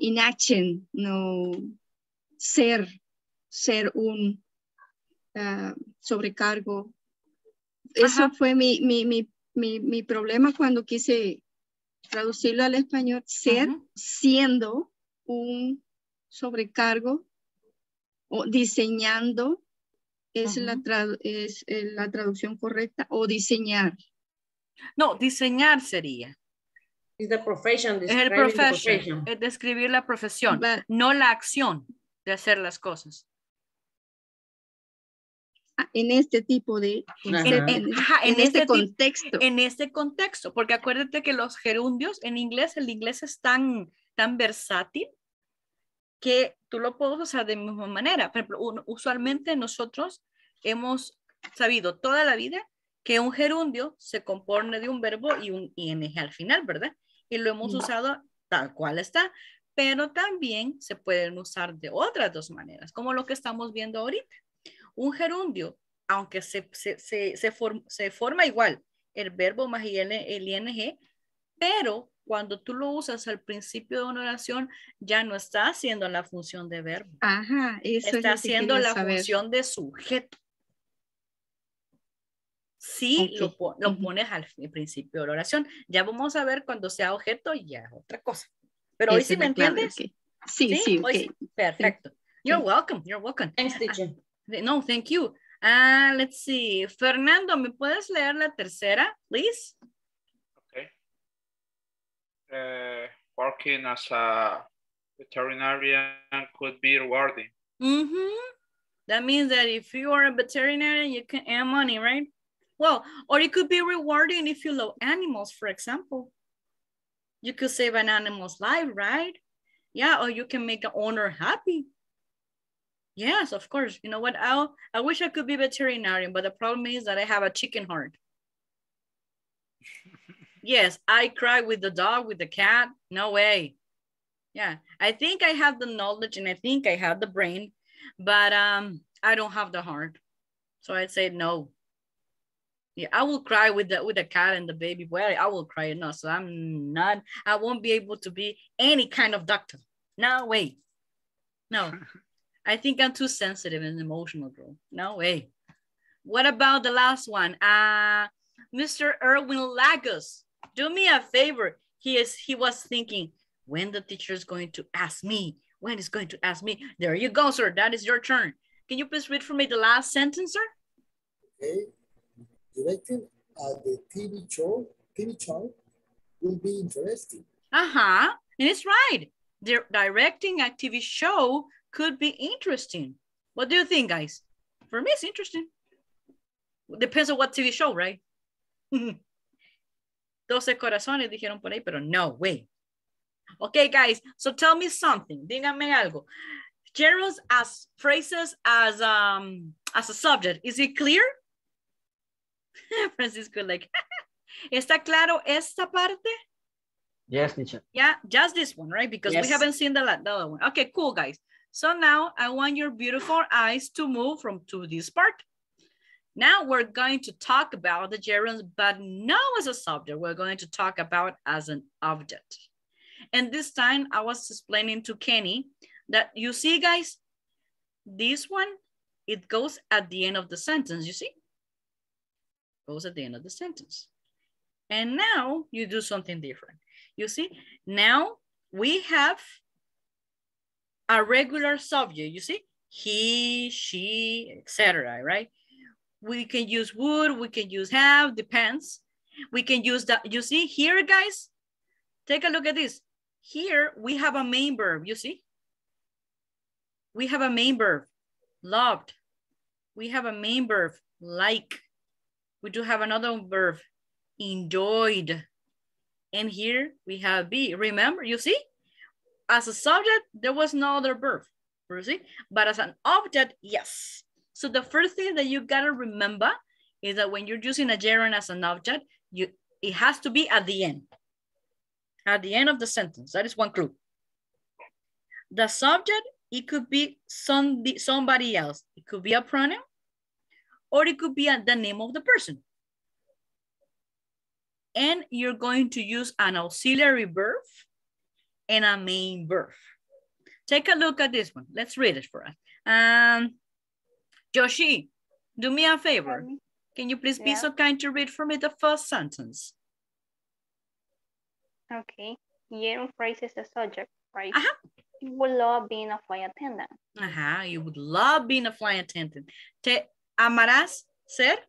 in action, no, ser, ser un uh, sobrecargo. Eso Ajá. fue mi, mi, mi, mi, mi problema cuando quise traducirlo al español, ser siendo un sobrecargo o diseñando es, la, es eh, la traducción correcta o diseñar. No, diseñar sería. It's the profession. Es el describing the profession. Es describir la profesión, But, no la acción de hacer las cosas. ah, en este tipo de En, Ajá. en- ajá, en en este este contexto. en este contexto, porque acuérdate que los gerundios en inglés, el inglés es tan, tan versátil que tú lo puedes usar de misma manera. Por ejemplo, un- usualmente nosotros hemos sabido toda la vida que un gerundio se compone de un verbo y un ing al final, ¿verdad? Y lo hemos usado tal cual está, pero también se pueden usar de otras dos maneras, como lo que estamos viendo ahorita. Un gerundio, aunque se, se, se, se, form- se forma igual, el verbo más el, el ing, pero cuando tú lo usas al principio de una oración, ya no está haciendo la función de verbo, Ajá, eso está haciendo la saber. función de sujeto. Sí, lo, lo pones al principio de la oración. Ya vamos a ver cuando sea objeto, ya es otra cosa. Pero hoy sí me entiendes. Sí, sí, sí. Perfecto. You're welcome, you're welcome. Thanks, teacher. No, thank you. Ah, let's see. Fernando, ¿me puedes leer la tercera, please? Okay. Uh, working as a veterinarian could be rewarding. Mm-hmm. That means that if you are a veterinarian, you can earn money, right? Well, or it could be rewarding if you love animals, for example. You could save an animal's life, right? Yeah, or you can make the owner happy. Yes, of course. You know what? I I wish I could be veterinarian, but the problem is that I have a chicken heart. yes, I cry with the dog, with the cat. No way. Yeah, I think I have the knowledge and I think I have the brain, but um, I don't have the heart. So I'd say no. Yeah, I will cry with the with the cat and the baby. Well, I will cry. No, so I'm not. I won't be able to be any kind of doctor. No way. No, I think I'm too sensitive and emotional, girl. No way. What about the last one? Uh, Mr. Erwin Lagos, do me a favor. He is. He was thinking when the teacher is going to ask me. When is going to ask me? There you go, sir. That is your turn. Can you please read for me the last sentence, sir? Okay. Directing at the TV show, TV show will be interesting. Uh-huh. And it's right. Di- directing a TV show could be interesting. What do you think, guys? For me, it's interesting. Depends on what TV show, right? 12 corazones dijeron por ahí, pero no way. Okay, guys, so tell me something. Díganme algo. Gerunds as phrases as um as a subject. Is it clear? Francisco, like, ¿está claro esta parte? Yes, teacher. Yeah, just this one, right? Because we haven't seen the, the other one. Okay, cool, guys. So now I want your beautiful eyes to move from to this part. Now we're going to talk about the gerunds, but not as a subject. We're going to talk about as an object. And this time I was explaining to Kenny that you see, guys, this one, it goes at the end of the sentence, you see? Goes at the end of the sentence. And now you do something different. You see, now we have a regular subject, you see? He, she, etc. right? We can use would, we can use have, depends. We can use that, you see here, guys? Take a look at this. Here we have a main verb, you see? We have a main verb, loved. We have a main verb, like. We do have another verb, enjoyed. And here we have be. Remember, you see? as a subject, there was no other verb, you see? But as an object, yes. So the first thing that you gotta remember is that when you're using a gerund as an object, you it has to be at the end. At the end of the sentence, that is one clue. The subject, it could be some, somebody else. It could be a pronoun or it could be the name of the person. And you're going to use an auxiliary verb and a main verb. Take a look at this one. Let's read it for us. Um, Joshi, do me a favor. Can you please be Yeah. so kind to read for me the first sentence? Okay. Gerund phrases the subject, right? Ajá. You would love being a flight attendant. Ajá, you would love being a flight attendant. ¿Te amarás ser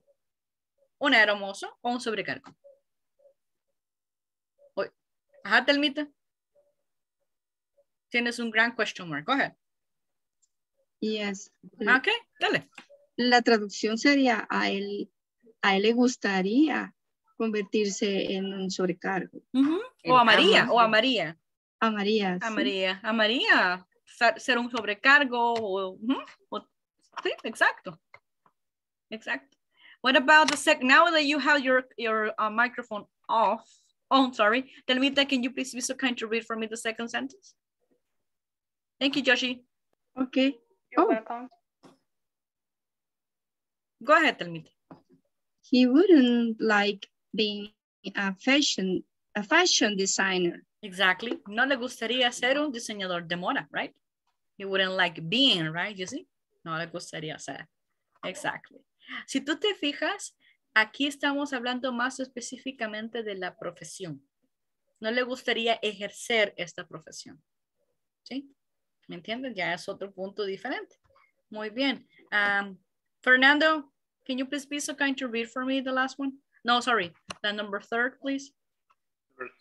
un hermoso o un sobrecargo? Ajá, Telmita. Tienes un gran question mark. Go ahead. Yes. Ok, dale. La traducción sería a él, a él le gustaría convertirse en un sobrecargo. O a María, o a María. A María. A. María, a María. ser- un sobrecargo. O- sí, exacto. Exacto. What about the sec? Now that you have your, your uh, microphone off. Oh, sorry. Telmita, can you please be so kind to read for me the second sentence? Thank you, Joshi. Okay. You're Oh. welcome. Go ahead, Telmita. He wouldn't like being a fashion, a fashion designer. Exactly. No le gustaría ser un diseñador de moda, right? He wouldn't like being, right? You see? No le gustaría ser. Exactly. Si tú te fijas, aquí estamos hablando más específicamente de la profesión. No le gustaría ejercer esta profesión. ¿Sí? ¿Me entienden? Ya es otro punto diferente. Muy bien. Um, Fernando, can you please be so kind to read for me the last one? No, sorry. The number third, please. Number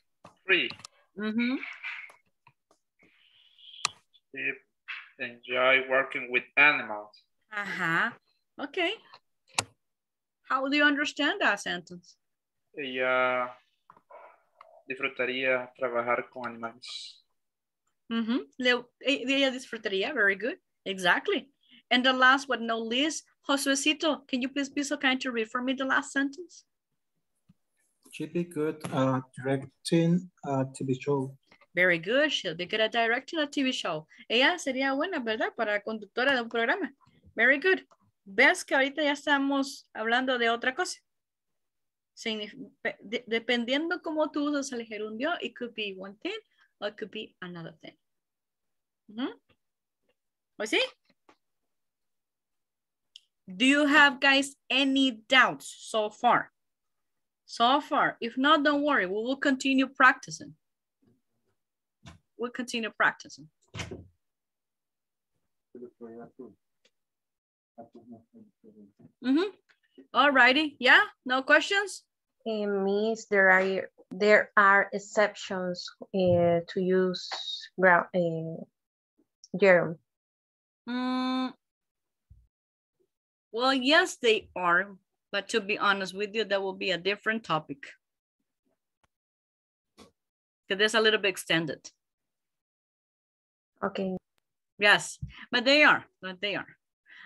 three, Mhm. she enjoy working with animals. Ajá. Okay. How do you understand that sentence? Ella disfrutaría trabajar con animales. Mhm. Le- e- Ella disfrutaría. Very good. Exactly. And the last but not least, Josuecito, can you please be so kind to read for me the last sentence? She'd be good at directing a TV show. Very good. She'll be good at directing a TV show. Ella sería buena, ¿verdad? Para conductora de un programa. Very good. ¿Ves que ahorita ya estamos hablando de otra cosa? Dependiendo cómo tú usas el gerundio, it could be one thing or it could be another thing. ¿O sí? Do you have guys any doubts so far? So far. If not, don't worry. We will continue practicing. We'll continue practicing. Mhm. All righty. Yeah, no questions? It means there are there are exceptions uh, to use ground uh, gerund. Mm, well, yes, they are. But to be honest with you, that will be a different topic. Because it's a little bit extended. Okay. Yes, but they are, but they are.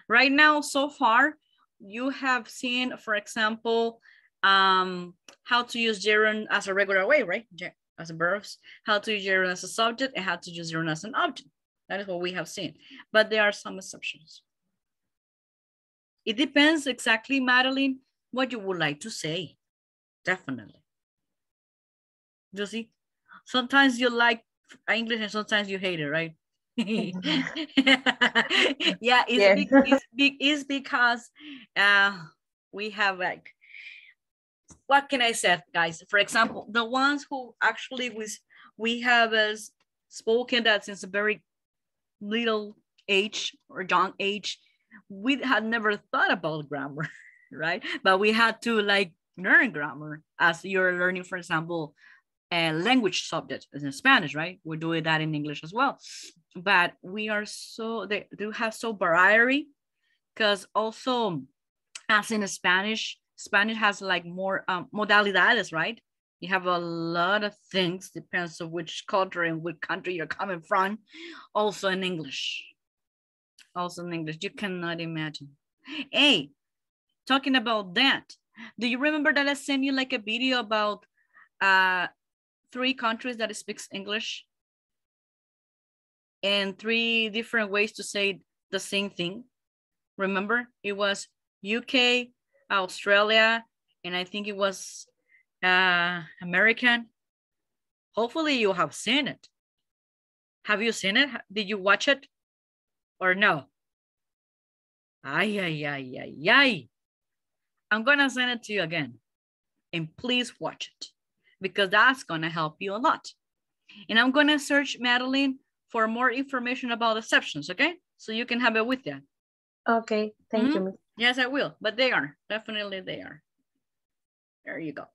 Right now, so far, you have seen, for example, um, how to use gerund as a regular way, right? As verbs, how to use gerund as a subject, and how to use gerund as an object. That is what we have seen. But there are some exceptions. It depends exactly, Madeline, what you would like to say. Definitely. You see, sometimes you like English and sometimes you hate it, right? yeah, it's, Yeah. be- it's, it's because uh, we have like, what can I say, guys? For example, the ones who actually was, we have as spoken that since a very little age or young age, we had never thought about grammar, right? But we had to like learn grammar as you're learning, for example, language subject in Spanish, right? We're doing that in English as well. But we are so, they do have so variety because also as in Spanish, Spanish has like more um, modalidades, right? You have a lot of things, depends on which culture and which country you're coming from. Also in English. Also in English, you cannot imagine. Hey, talking about that, do you remember that I sent you like a video about uh, three countries that speaks English? And three different ways to say the same thing. Remember, it was UK, Australia, and I think it was uh, American. Hopefully you have seen it. Have you seen it? Did you watch it or no? Ay, ay, ay, ay, ay. I'm gonna send it to you again and please watch it because that's gonna help you a lot. And I'm gonna search Madeline for more information about exceptions, okay? So you can have it with you. Okay, thank you. Mhm. Miss. Yes, I will, but they are, definitely they are. There you go.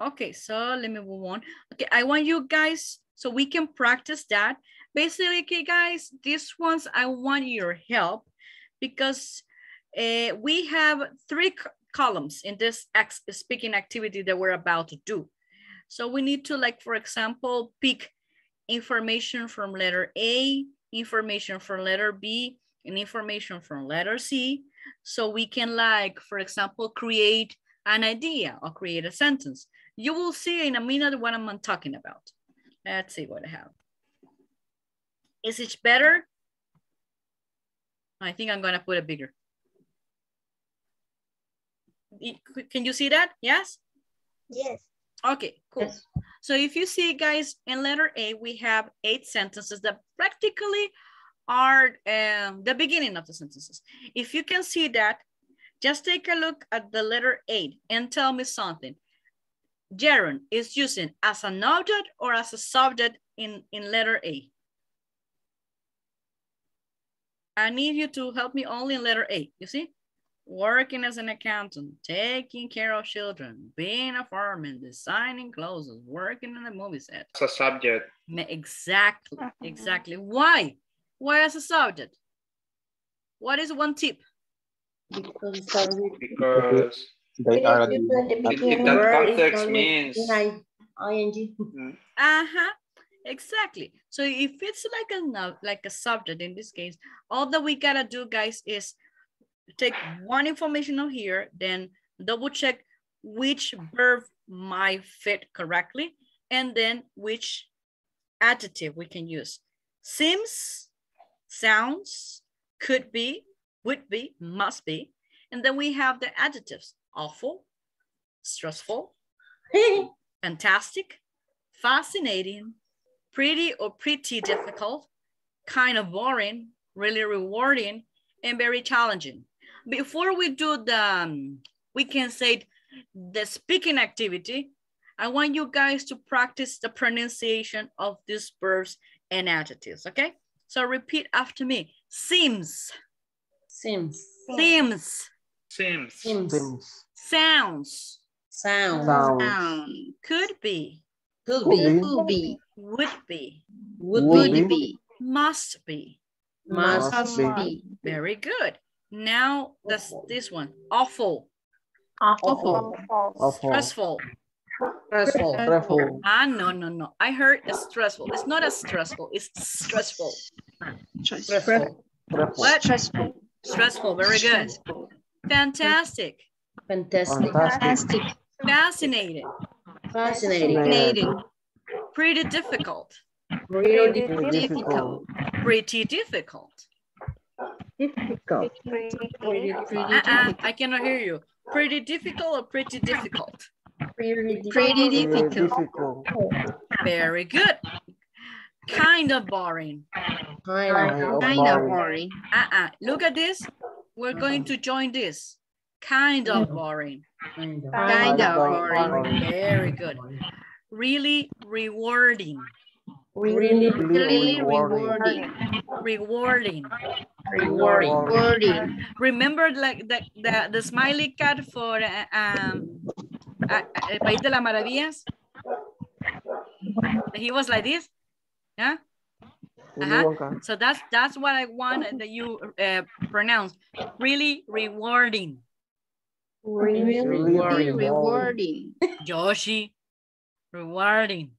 Okay, so let me move on. Okay, I want you guys, so we can practice that. Basically, okay, guys, these ones, I want your help because uh, we have three columns in this ex speaking activity that we're about to do. So we need to like, for example, pick information from letter A, information from letter B, and information from letter C. So we can like, for example, create an idea or create a sentence. You will see in a minute what I'm talking about. Let's see what I have. Is it better? I think I'm gonna put it bigger. Can you see that? Yes? Yes. Okay, cool. So if you see guys in letter A, we have eight sentences that practically are um, the beginning of the sentences. If you can see that, just take a look at the letter A and tell me something. Gerund is using as an object or as a subject in, in letter A. I need you to help me only in letter A, you see? Working as an accountant, taking care of children, being a fireman, designing clothes, working in a movie set. As a subject. Exactly, exactly. Why? Why as a subject? What is one tip? Because it Because They are If the in, beginning that word, it context means ing. ing. Uh-huh, exactly. So if it's like a like a subject in this case, all that we gotta do, guys, is take one information out here, then double check which verb might fit correctly, and then which adjective we can use. Seems, sounds, could be, would be, must be, and then we have the adjectives, awful, stressful, fantastic, fascinating, pretty or pretty difficult, kind of boring, really rewarding, and very challenging. Before we do the, um, we can say the speaking activity, I want you guys to practice the pronunciation of these verbs and adjectives, okay? So repeat after me. Seems, Seems. seems, seems. Seems. Sims. sounds, Sound. Sound. Sound. could be, Could Could be. be. Could be. would be, Would Would be. Be. must be. Must Must be. be. Very good. Now this this one. Awful, Awful. Awful. stressful. Stressful. Stressful. Ah, no, no, no. I heard it's stressful. It's not as stressful. It's stressful. Stressful. Stressful. What? Stressful. Stressful. Very good. Fantastic. Fantastic. Fantastic. Fantastic. Fascinating. Fascinating. Fascinating. Pretty difficult. Really Very difficult. Pretty difficult. Difficult. Pretty Uh-uh, I cannot hear you. Pretty difficult or pretty difficult? Pretty Pretty difficult. difficult. Very good. Kind of boring. Kind of. Kind of boring. Uh-uh. Look at this. We're going to join this. Kind of boring. Kind of. Kind of boring. Very good. Really rewarding. Really, Really rewarding. rewarding. Rewarding. Rewarding. Rewarding. Remember like the, the, the smiley cat for uh, um, uh, uh, El País de las Maravillas? He was like this. Yeah? Uh-huh. So that's that's what I want that you uh, pronounce. Really rewarding. Really Really rewarding. rewarding. Yoshi. Rewarding.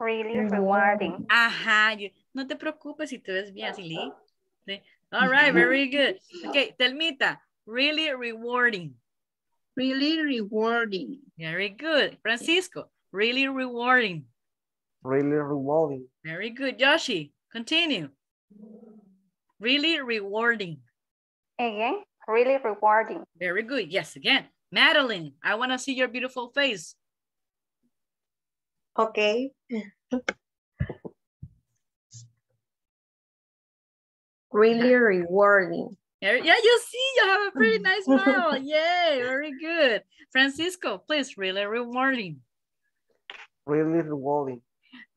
Really rewarding. Ajá. you- no te preocupes si te ves bien, así, Lee. Sí. All right, very good. Okay, Telmita, really rewarding. Really rewarding. Very good. Francisco, really rewarding. Really rewarding. Very good. Yoshi, continue. Really rewarding. Again, really rewarding. Very good. Yes, again. Madeline, I want to see your beautiful face. Okay. Really rewarding. Yeah, you see, you have a pretty nice smile. Yay, very good. Francisco, please, really rewarding. Really rewarding.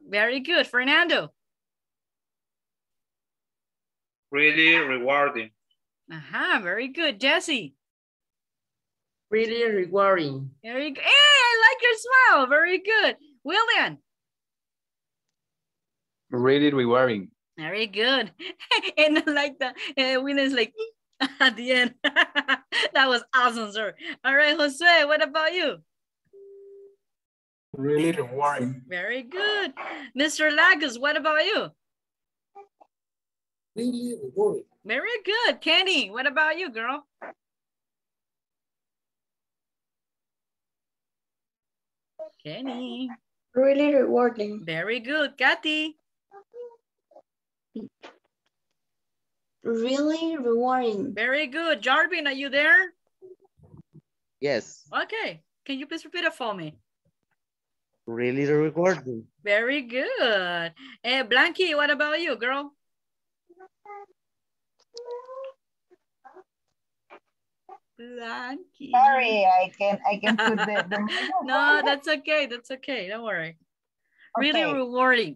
Very good. Fernando. Really rewarding. Aha, very good. Jesse. Really rewarding. Very good. Hey, I like your smile. Very good. William. Really rewarding. Very good. and like that. Uh, William's like at the end. that was awesome, sir. All right, Jose, what about you? Really rewarding. Very good. Mr. Lagos, what about you? Really rewarding. Very good. Kenny, what about you, girl? Kenny. Really rewarding. Very good. Kathy. Really rewarding. Very good. Jarvin, are you there? Yes, Okay. Can you please repeat it for me? really rewarding. Very good. Eh, Blanky, what about you, girl? Blanky. Sorry, I can I can put the, the no, that's okay. That's okay. Don't worry. Really rewarding.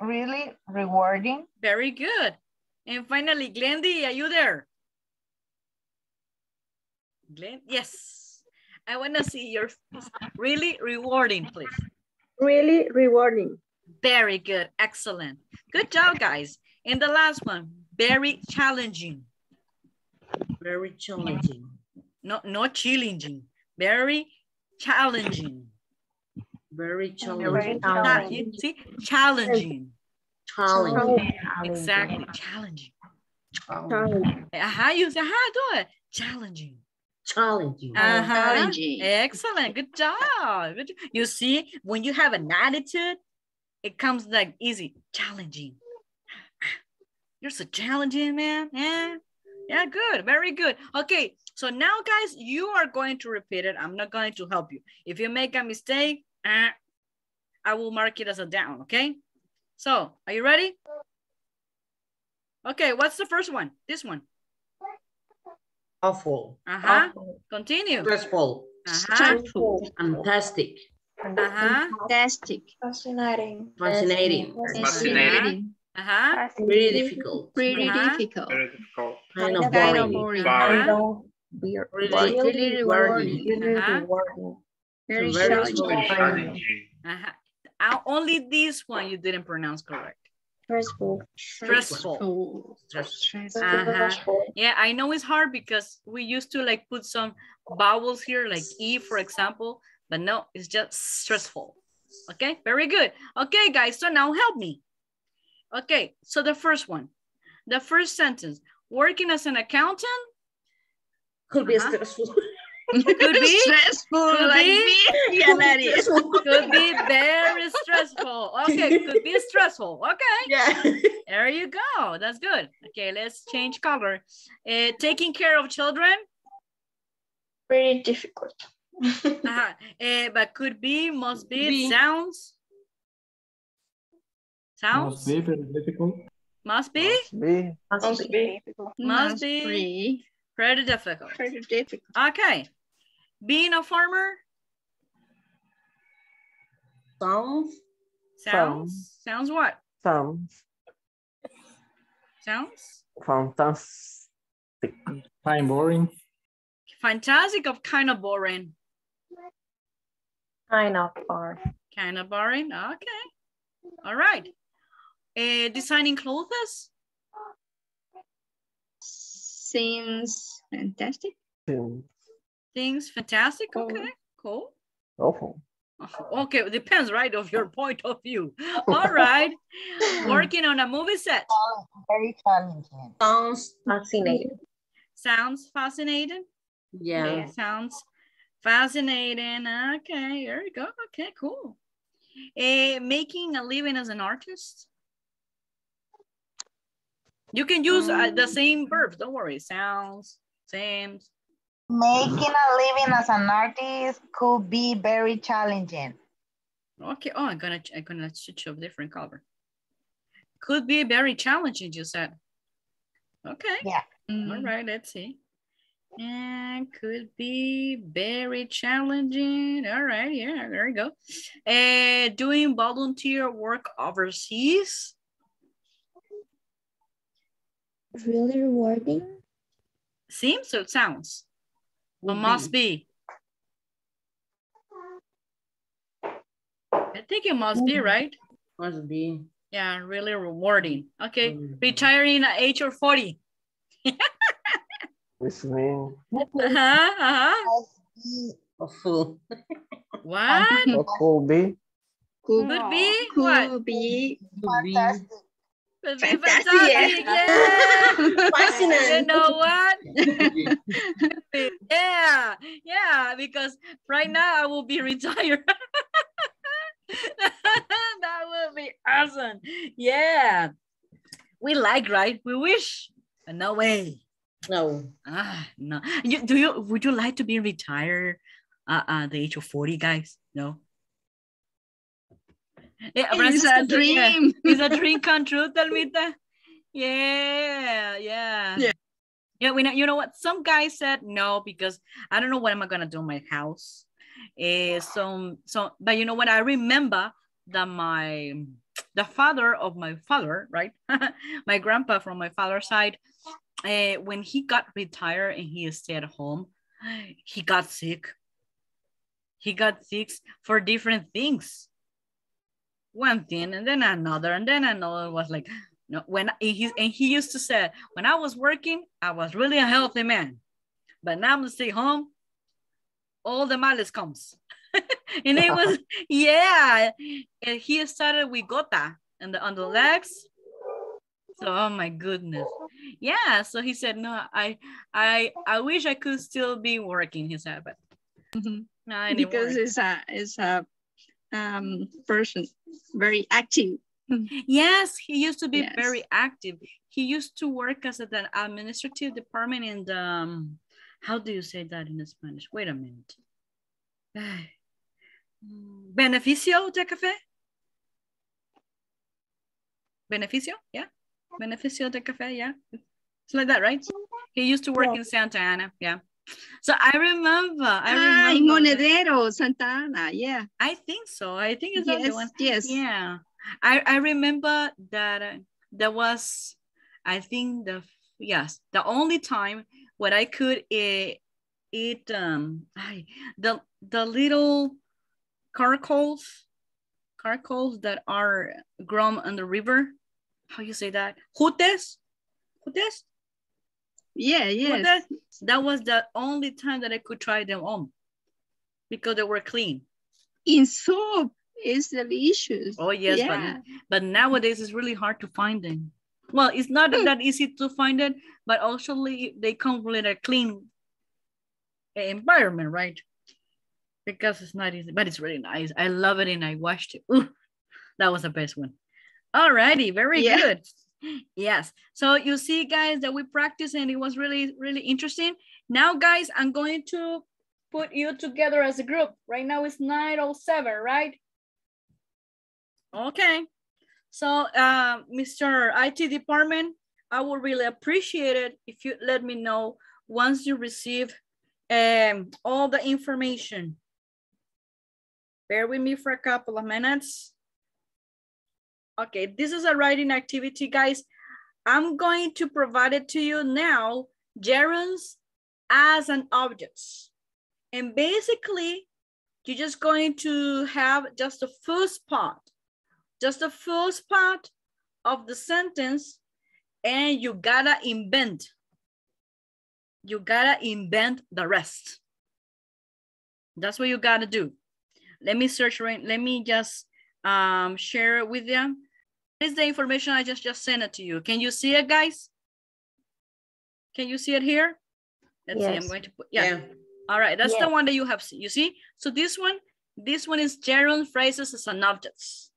Really rewarding. Very good. And finally, Glendy, are you there? Glenn, yes. I want to see your face. Really rewarding, please. Really rewarding. Very good. Excellent. Good job, guys. And the last one, very challenging. Very challenging. Not, not challenging. Very challenging. Very Very challenging. Challenging. you see, challenging. Challenging. Exactly, challenging. Challenging. Aha, you say, aha, do it. Challenging. Challenging. Uh-huh. Challenging. Excellent. Good job. Good. You see, when you have an attitude, it comes like easy. Challenging. You're so challenging, man. Yeah. Yeah, good. Very good. Okay. So now, guys, you are going to repeat it. I'm not going to help you. If you make a mistake, eh, I will mark it as a down. Okay. So, are you ready? Okay. What's the first one? This one. Awful. Uh-huh. Continue. Stressful. Uh-huh. Stressful. Fantastic. Uh-huh. Fantastic. Fascinating. Fascinating. Fascinating. Uh-huh. Very difficult. Pretty Uh-huh. difficult. Very difficult. Kind of Kind of boring. boring. Boring. Really, really rewarding. Very Very challenging. challenging. Challenging. Uh-huh. Uh, only this one you didn't pronounce correct. Stressful. Stressful. Stressful. Uh-huh. Yeah, I know it's hard because we used to like put some vowels here, like E, for example, but no, it's just stressful. Okay, very good. Okay, guys, so now help me. Okay, so the first one, the first sentence, working as an accountant, Could be Uh-huh. stressful. Could be. Stressful Could like be. me. Yeah, that is. could be very stressful. Okay, could be stressful. Okay. Yeah. There you go. That's good. Okay, let's change color. Uh, taking care of children, Very difficult. uh, uh, but could be, must be, Be. sounds. Sounds, Must be very difficult. must be, must Be Must be. Must be. be pretty difficult. pretty difficult. Okay, being a farmer, Sounds sounds, sounds what? sounds Sounds fantastic. Fine, boring. fantastic of kind of boring. Kind of boring. Kind of boring, okay. All right. Uh, designing clothes, Seems fantastic. Seems things fantastic, okay, Cool. Awful. Okay, it depends, right, of your point of view. All right. Working on a movie set. Very challenging. Sounds Fascinating. Sounds fascinating. yeah. Okay, sounds fascinating. Okay, there you go. Okay, cool. Eh, making a living as an artist. You can use uh, the same verbs. Don't worry. Sounds, same. Making a living as an artist could be very challenging. Okay. Oh, I'm gonna I'm gonna switch to a different color. Could be very challenging. You said. Okay. Yeah. All right. Let's see. And could be very challenging. All right. Yeah. There you go. Uh, doing volunteer work overseas. Really rewarding. Seems or sounds. Or must be. I think it must be right. Must be. Yeah, really rewarding. Okay, retiring at age of 40. This mean Uh-huh, uh-huh. A fool. What? what could be Could, Could be? could What? be Fantastic. Could be Fantastic, fantastic, yeah. Fascinating. You know what? yeah, yeah, because right now I will be retired. that will be awesome. Yeah. We like, right? We wish, but no way. No. Ah, no. You, do you, would you like to be retired uh, at the age of 40, guys? No? Yeah, It's a Francisco yeah, dream. It's a dream come true, Telmita. Yeah, yeah. Yeah. Yeah, we know, you know what? Some guys said no because I don't know what am I gonna do in my house. Eh, so, so, but you know what? I remember that my the father of my father, right? my grandpa from my father's side, uh, when he got retired and he stayed at home, he got sick. He got sick for different things. One thing and then another, and then another was like, no, when he and he used to say, when I was working, I was really a healthy man. But now I'm stay home, all the malice comes. and it was, yeah. And he started with gota and the on the legs. So oh my goodness. Yeah. So he said, no, I I I wish I could still be working, he said, but Mhm. because it's a it's a um person very active. Yes, he used to be Yes. very active. He used to work as an administrative department in the, um, how do you say that in Spanish? Wait a minute. Beneficio de café? Beneficio, yeah. Beneficio de café, yeah. It's like that, right? He used to work in Santa Ana, yeah. So I remember, I Ah, remember. that- Monedero, Santa Ana, yeah. I think so. I think it's that the Yes, one. yes. Yeah. I, I remember that uh, there was, I think the, yes, the only time when I could eat, eat um, I, the, the little caracals, caracals that are grown on the river. How you say that? Jutes? Jutes? Yeah, yes. Jutes? That was the only time that I could try them on because they were clean. In soup is delicious. Oh yes, yeah. but but nowadays it's really hard to find them. Well, it's not hmm. that easy to find it, but also they come with a clean eh, environment, right? Because it's not easy, but it's really nice. I love it and I watched it. Ooh, that was the best one. Alrighty, very Yeah. good. Yes. So you see, guys, that we practiced and it was really, really interesting. Now, guys, I'm going to put you together as a group. Right now it's 907, right? Okay. So, uh, Mr. IT department, I would really appreciate it if you let me know once you receive um, all the information. Bear with me for a couple of minutes. Okay, this is a writing activity, guys. I'm going to provide it to you now, gerunds as an object. And basically, you're just going to have just the first part, just the first part of the sentence, and you gotta invent. You gotta invent the rest. That's what you gotta do. Let me search right, let me just um, share it with them. This is the information I just, just sent it to you. Can you see it, guys? Can you see it here? Let's see, I'm going to put, yeah. Yeah. All right, that's the one that you have. You see? So this one, this one is gerund phrases as an objects.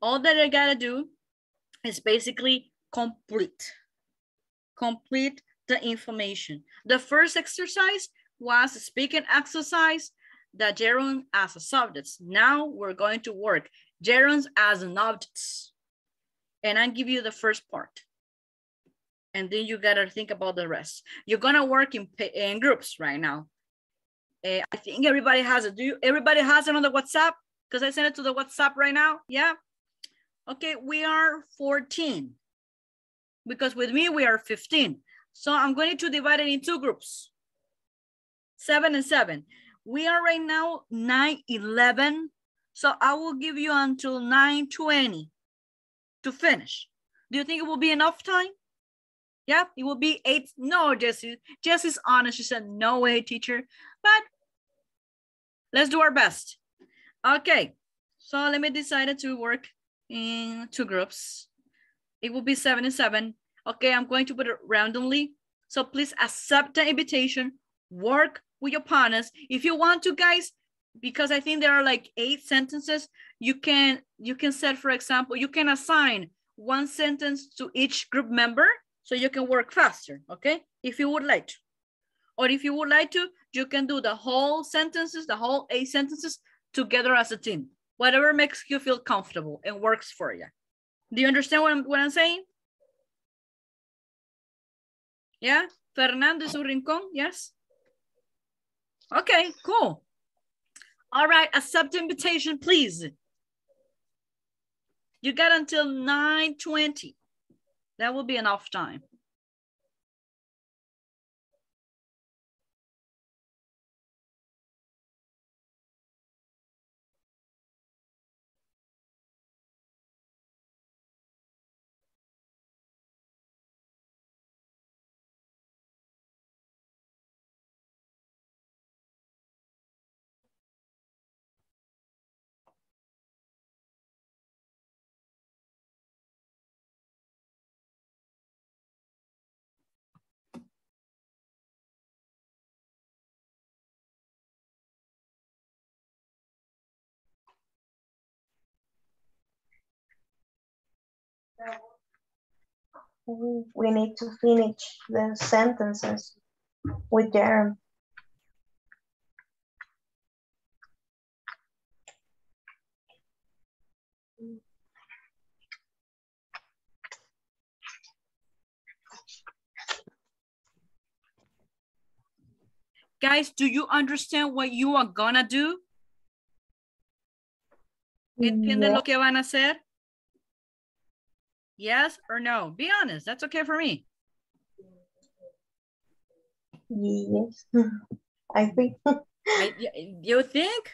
All that I gotta do is basically complete. Complete the information. The first exercise was a speaking exercise, the gerund as a subjects. Now we're going to work gerunds as an objects. And I give you the first part. And then you gotta think about the rest. You're gonna work in, in groups right now. Eh, I think everybody has it. Do you, everybody has it on the WhatsApp? Because I sent it to the WhatsApp right now. Yeah. Okay, we are 14. Because with me, we are 15. So I'm going to divide it in two groups. Seven and seven. We are right now 9, 11. So I will give you until 9, 20 to finish. Do you think it will be enough time? Yeah, it will be eight. No, Jessie. Jessie's honest. She said, no way, teacher. But let's do our best. Okay, so let me decide to work in two groups. It will be seven and seven. Okay, I'm going to put it randomly. So please accept the invitation, work with your partners. If you want to, guys, because I think there are like eight sentences, you can you can set, for example, you can assign one sentence to each group member so you can work faster, okay? If you would like to. Or if you would like to, you can do the whole sentences, the whole eight sentences together as a team. Whatever makes you feel comfortable and works for you. Do you understand what I'm, what I'm saying? Yeah? Fernando su rincón, yes? Okay, cool. All right, accept invitation, please. You got until 9.20. That will be enough time. We need to finish the sentences with gerund. Guys, do you understand what you are gonna do? ¿Entienden lo que van a hacer? Yes or no? Be honest. That's okay for me. Yes, I think. I, you think?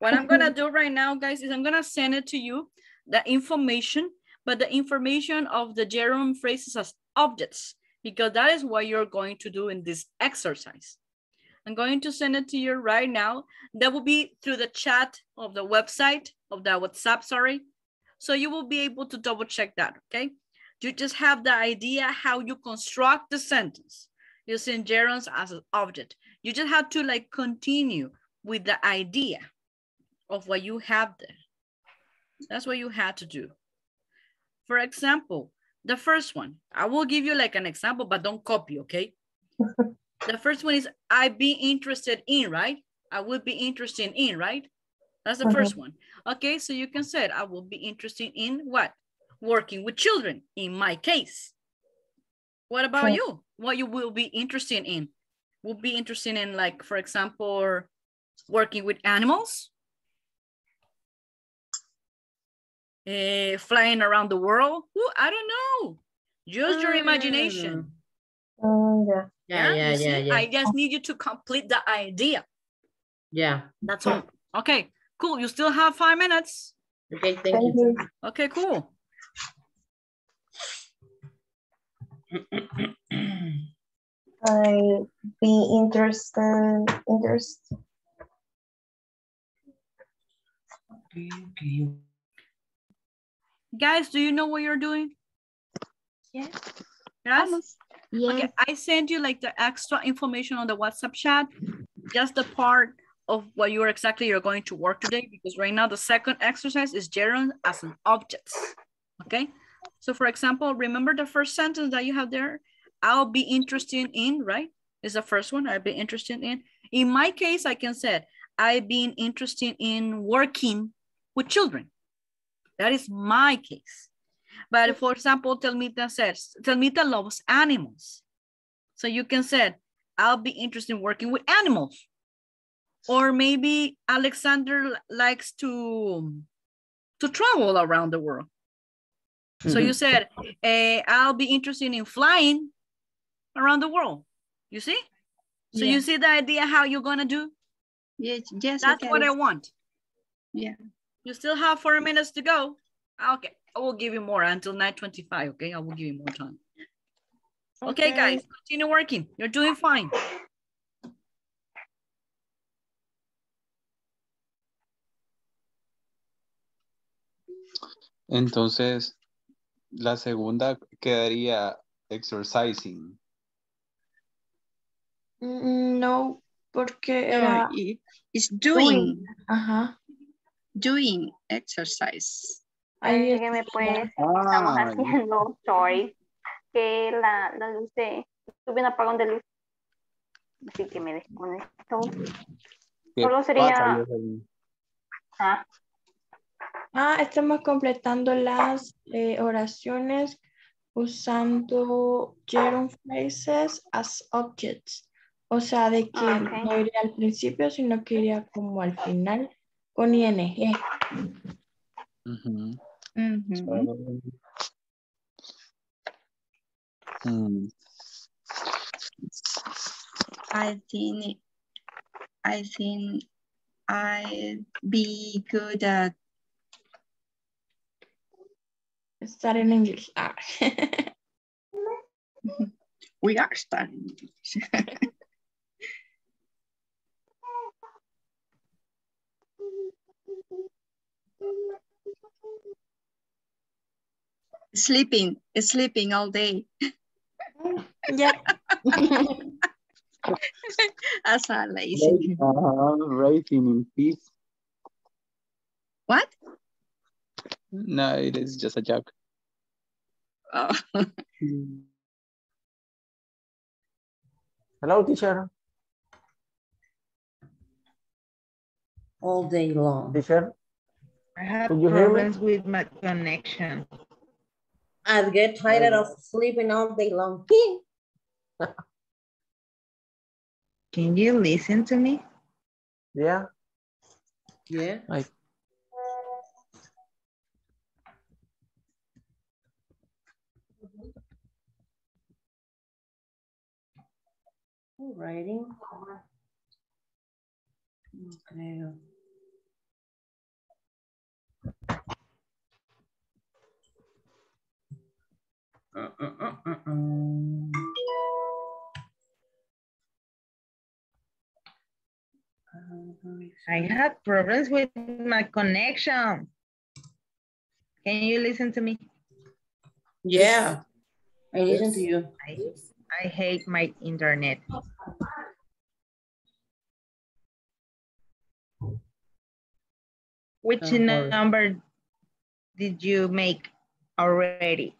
What I'm gonna do right now, guys, is I'm gonna send it to you, the information, but the information of the gerund phrases as objects, because that is what you're going to do in this exercise. I'm going to send it to you right now. That will be through the chat of the website, of the WhatsApp, sorry. So you will be able to double check that, okay? You just have the idea how you construct the sentence using gerunds as an object. You just have to like continue with the idea of what you have there. That's what you had to do. For example, the first one, I will give you like an example, but don't copy, okay? the first one is "I'd be interested in, right? I would be interested in, right? That's the first one. Okay, so you can say I will be interested in what? Working with children, in my case. What about Okay. you? What you will be interested in? Will be interested in like, for example, working with animals? Eh, flying around the world? Ooh, I don't know. Use your imagination. Mm, yeah. Yeah, yeah, you see? yeah, yeah. I just need you to complete the idea. Yeah. That's all. Okay, cool. You still have five minutes. Okay, thank, Thank you. you. Okay, cool. I be interested interest Okay, okay. Guys, do you know what you're doing? Yes. Yes? Yes. Okay, I sent you like the extra information on the WhatsApp chat, just the part of what you're exactly you're going to work today, because right now the second exercise is gerund as an object. Okay, so for example, remember the first sentence that you have there? I'll be interested in, right? Is the first one I'll be interested in. In my case, I can say, I've been interested in working with children. That is my case. But for example, Telmita says, Telmita loves animals. So you can say, I'll be interested in working with animals. Or maybe Alexander likes to, to travel around the world. So you said, eh, I'll be interested in flying around the world. You see? So Yeah. you see the idea how you're gonna do? Yes, yes. That's get what I want. Yeah. You still have four minutes to go. Okay, I will give you more until 9.25, okay? I will give you more time. Okay, Okay. guys, continue working. You're doing fine. Entonces, la segunda quedaría exercising. Mm, No, porque No, era it's doing, Ajá. doing exercise. Ahí que me puede estamos Ah, haciendo, sorry, que la, la luz de, tuve un apagón de luz, así que me desconecto. ¿Qué Solo sería, ah, Ah, estamos completando las eh, oraciones usando gerund phrases as objects. O sea, de que Ah, no iría al principio, sino que iría como al final con ing. Mhm. Mm. I think I think I'd be good at Estar en inglés. Ah. we are studying English. sleeping, sleeping all day. yeah. As a lazy. Uh, raising in peace. What? No, it is just a joke. Oh. Hello, teacher. All day long. Teacher, I have Could you hear me? problems with my connection. I get tired of sleeping all day long. Can you listen to me? yeah. Yeah. I, Writing. Okay. Uh, uh, uh, uh, uh. I had problems with my connection. Can you listen to me? Yeah. I listen to you. I, I hate my internet. Which number did you make already?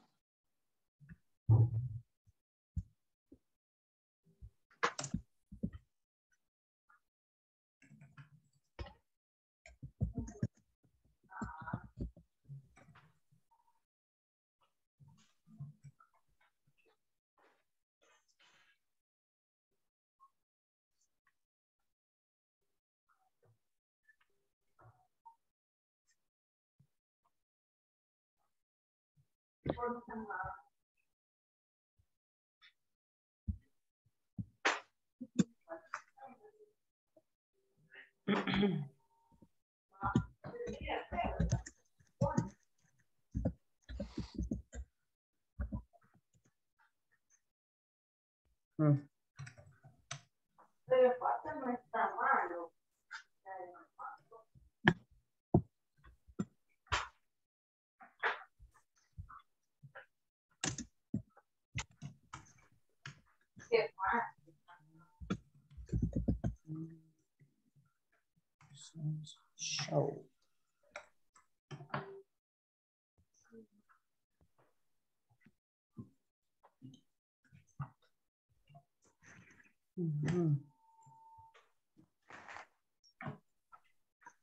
Hmm. Pero no. Show. Mhm.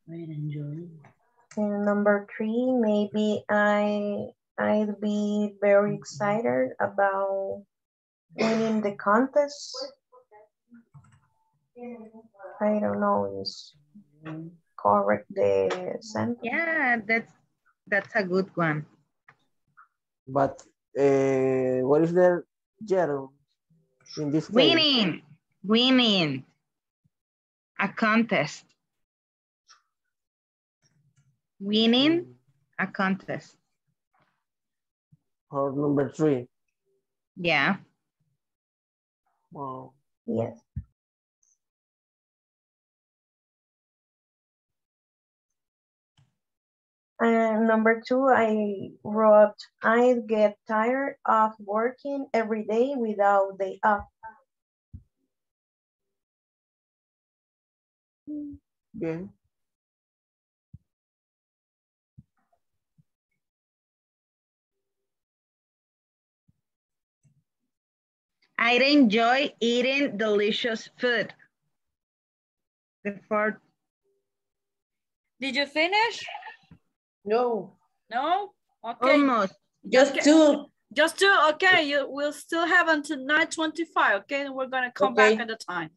Right, enjoy. And number three, maybe I I'd be very excited about winning the contest. I don't know is correct the sentence. Yeah, that's that's a good one. But uh, what is the gerund in this case? Winning, winning a contest. Winning a contest. Or number three. Yeah. Wow. Yes. And number two, I wrote, I get tired of working every day without day off. Bien. I enjoy eating delicious food. The fourth, Did you finish? No, No? Okay. almost. just Okay. two. Just two? Okay, you will still have until 9.25, okay? And we're gonna come back at the time.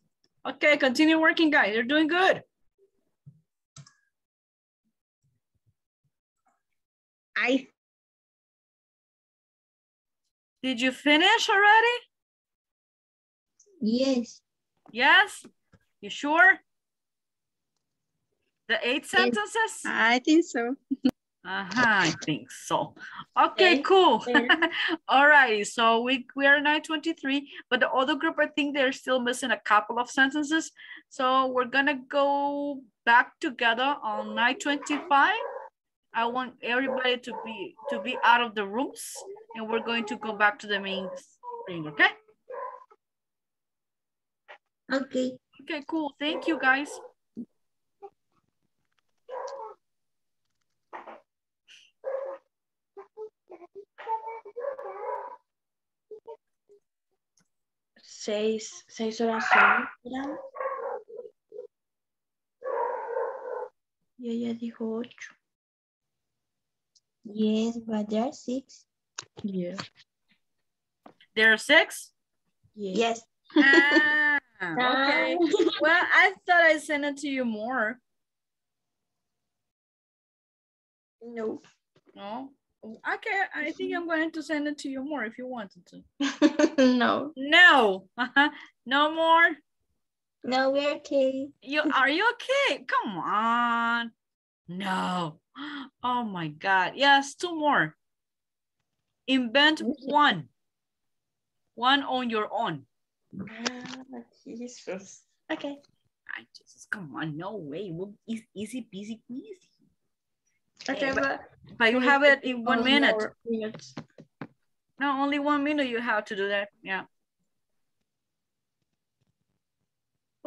Okay, continue working, guys. You're doing good. I Did you finish already? Yes. Yes? You sure? The eight sentences? I think so. Uh-huh, I think so. Okay, cool. All righty, so we, we are 923, but the other group, I think they're still missing a couple of sentences. So we're gonna go back together on 925. I want everybody to be to be out of the rooms and we're going to go back to the main screen, okay? Okay. Okay, cool. Thank you, guys. Seis, seis horas son, ¿verdad? Y ella dijo ocho. Yes, but there are six. Yeah. There are six? Yes. Ah, okay. Well, I thought I sent it to you more. No. No? Okay, I think I'm going to send it to you more if you wanted to. no. No, no more. No, we're okay. You are you okay? Come on. No. Oh my God. Yes, two more. Invent one. One on your own. Ah, Jesus. Okay. I just come on, no way. Well, easy, easy peasy peasy. Okay, but, you have it in one minute. minutes. No, only one minute you have to do that. Yeah.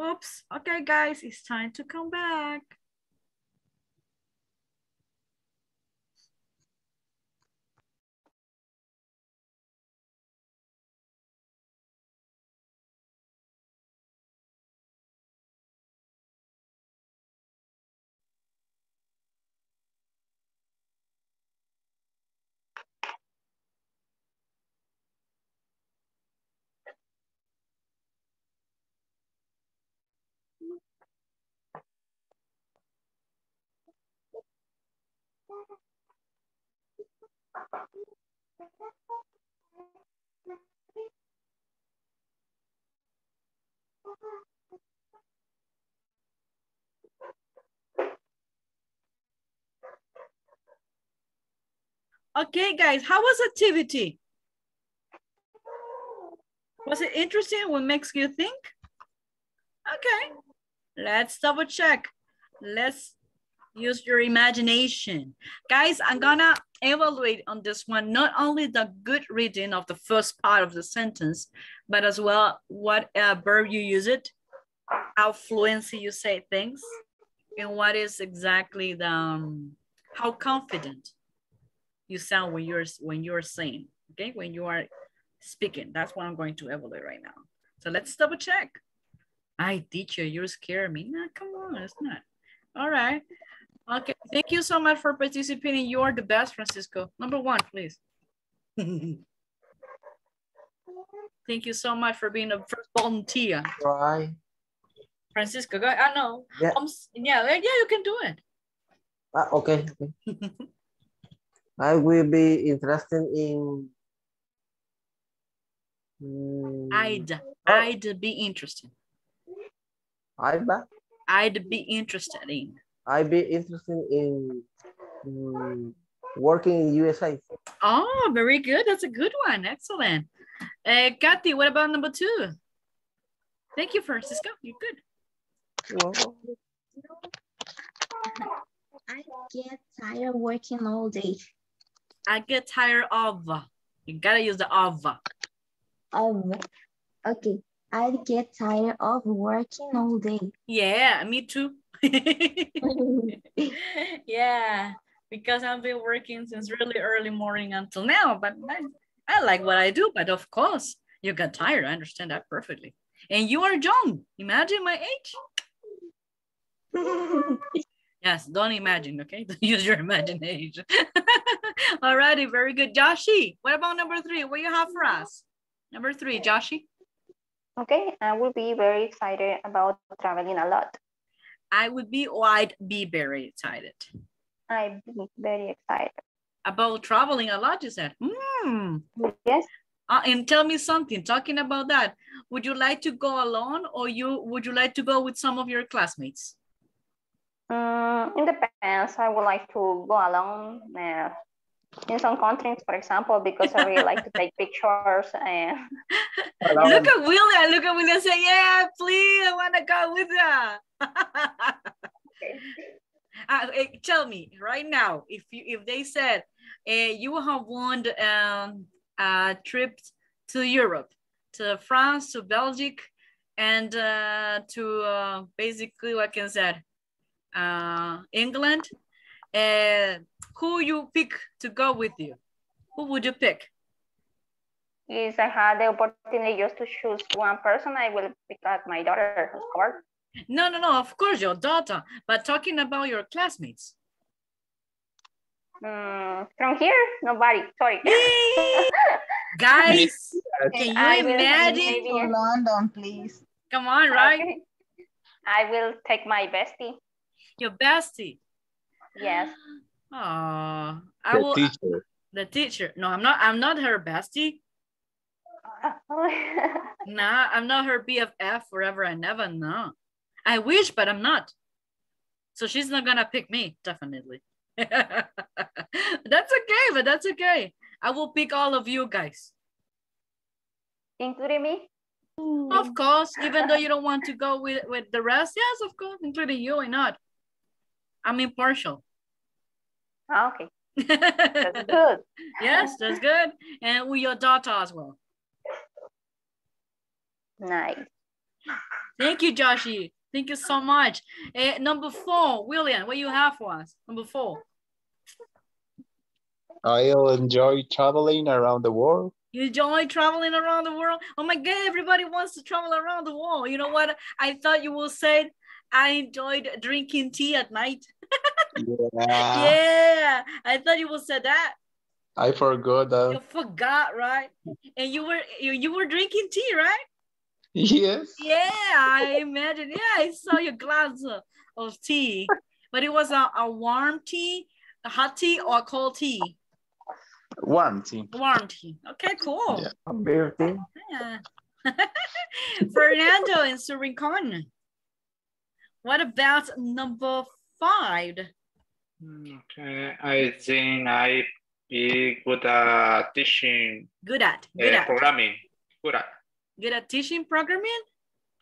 Oops. Okay, guys, it's time to come back. Okay, guys, how was activity? Was it interesting? What makes you think? Okay, let's double check. Let's use your imagination. Guys, I'm gonna evaluate on this one, not only the good reading of the first part of the sentence, but as well what uh, verb you use it, how fluency you say things, and what is exactly the um, how confident you sound when you're when you're saying okay? When you are speaking. That's what i'm going to evaluate right now. So let's double check. I teacher you're scaring me. Nah, come on it's not. All right. Okay thank you so much for participating. You're the best francisco. Number one please. Thank you so much for being a first volunteer. Try. francisco go i know. Yeah. Um, yeah yeah you can do it. Ah, okay. okay. I will be interested in. Mm, I'd I'd be interested. I'd be, I'd be interested in. I'd be interested in mm, working in USA. Oh, very good. That's a good one. Excellent. Uh, Kathy, what about number two? Thank you, Francisco. You're good. I get tired working all day. I get tired of. You gotta use the of. Um, okay. I get tired of working all day. Yeah, me too. yeah, because I've been working since really early morning until now, but I, I like what I do. But of course, you got tired. I understand that perfectly. And you are young. Imagine my age. Yes, don't imagine, okay? Use your imagination. Alrighty, very good. Joshi, what about number three? What you have for us? Number three, Joshi. Okay, I will be very excited about traveling a lot. I would be or I'd be very excited. I'd be very excited. About traveling a lot, you said. Hmm. Yes. Uh, and tell me something, talking about that. Would you like to go alone or you would you like to go with some of your classmates? Um, it depends. I would like to go alone uh, in some countries, for example, because I really like to take pictures. And Look at William. Look at William say, yeah, please, I want to go with you. Uh, eh, tell me right now, if you if they said uh, you have won um, a trip to Europe, to France, to Belgium, and uh, to uh, basically what can say, uh, England, uh, who you pick to go with you? Who would you pick? if I had the opportunity just to choose one person, I will pick up my daughter, of course. No, no, no, of course, your daughter, but talking about your classmates. Mm, from here, nobody. Sorry. Guys, can you I will imagine? maybe- To London, please. Come on, right? Okay. I will take my bestie. Your bestie. Yes. Oh, I The will. teacher. The teacher. No, I'm not. I'm not her bestie. Nah, I'm not her BFF forever and never. No, I wish, but I'm not. So she's not gonna pick me, definitely. that's okay, but that's okay. I will pick all of you guys. Including me? Of course, even though you don't want to go with, with the rest, yes, of course, including you, why not? I'm impartial. Ah, okay. That's good. Yes, that's good. And with your daughter as well. Nice. Thank you, Joshi. Thank you so much. Eh, number four, William, what you have for us? Number four. I'll enjoy traveling around the world. You enjoy traveling around the world? Oh my God, everybody wants to travel around the world. You know what? I thought you will say, I enjoyed drinking tea at night. Yeah. yeah, I thought you would say that. I forgot You that. forgot, right? And you were you, you were drinking tea, right? Yes. Yeah, I imagine. Yeah, I saw your glass of, tea, but it was a, a warm tea, a hot tea, or a cold tea. Warm tea. Warm tea. Okay, cool. Yeah. Beer thing. Yeah. Fernando in Surincon. What about number five? Okay, I think I be good at teaching Good at, uh, good at, programming. Good at, good at teaching programming?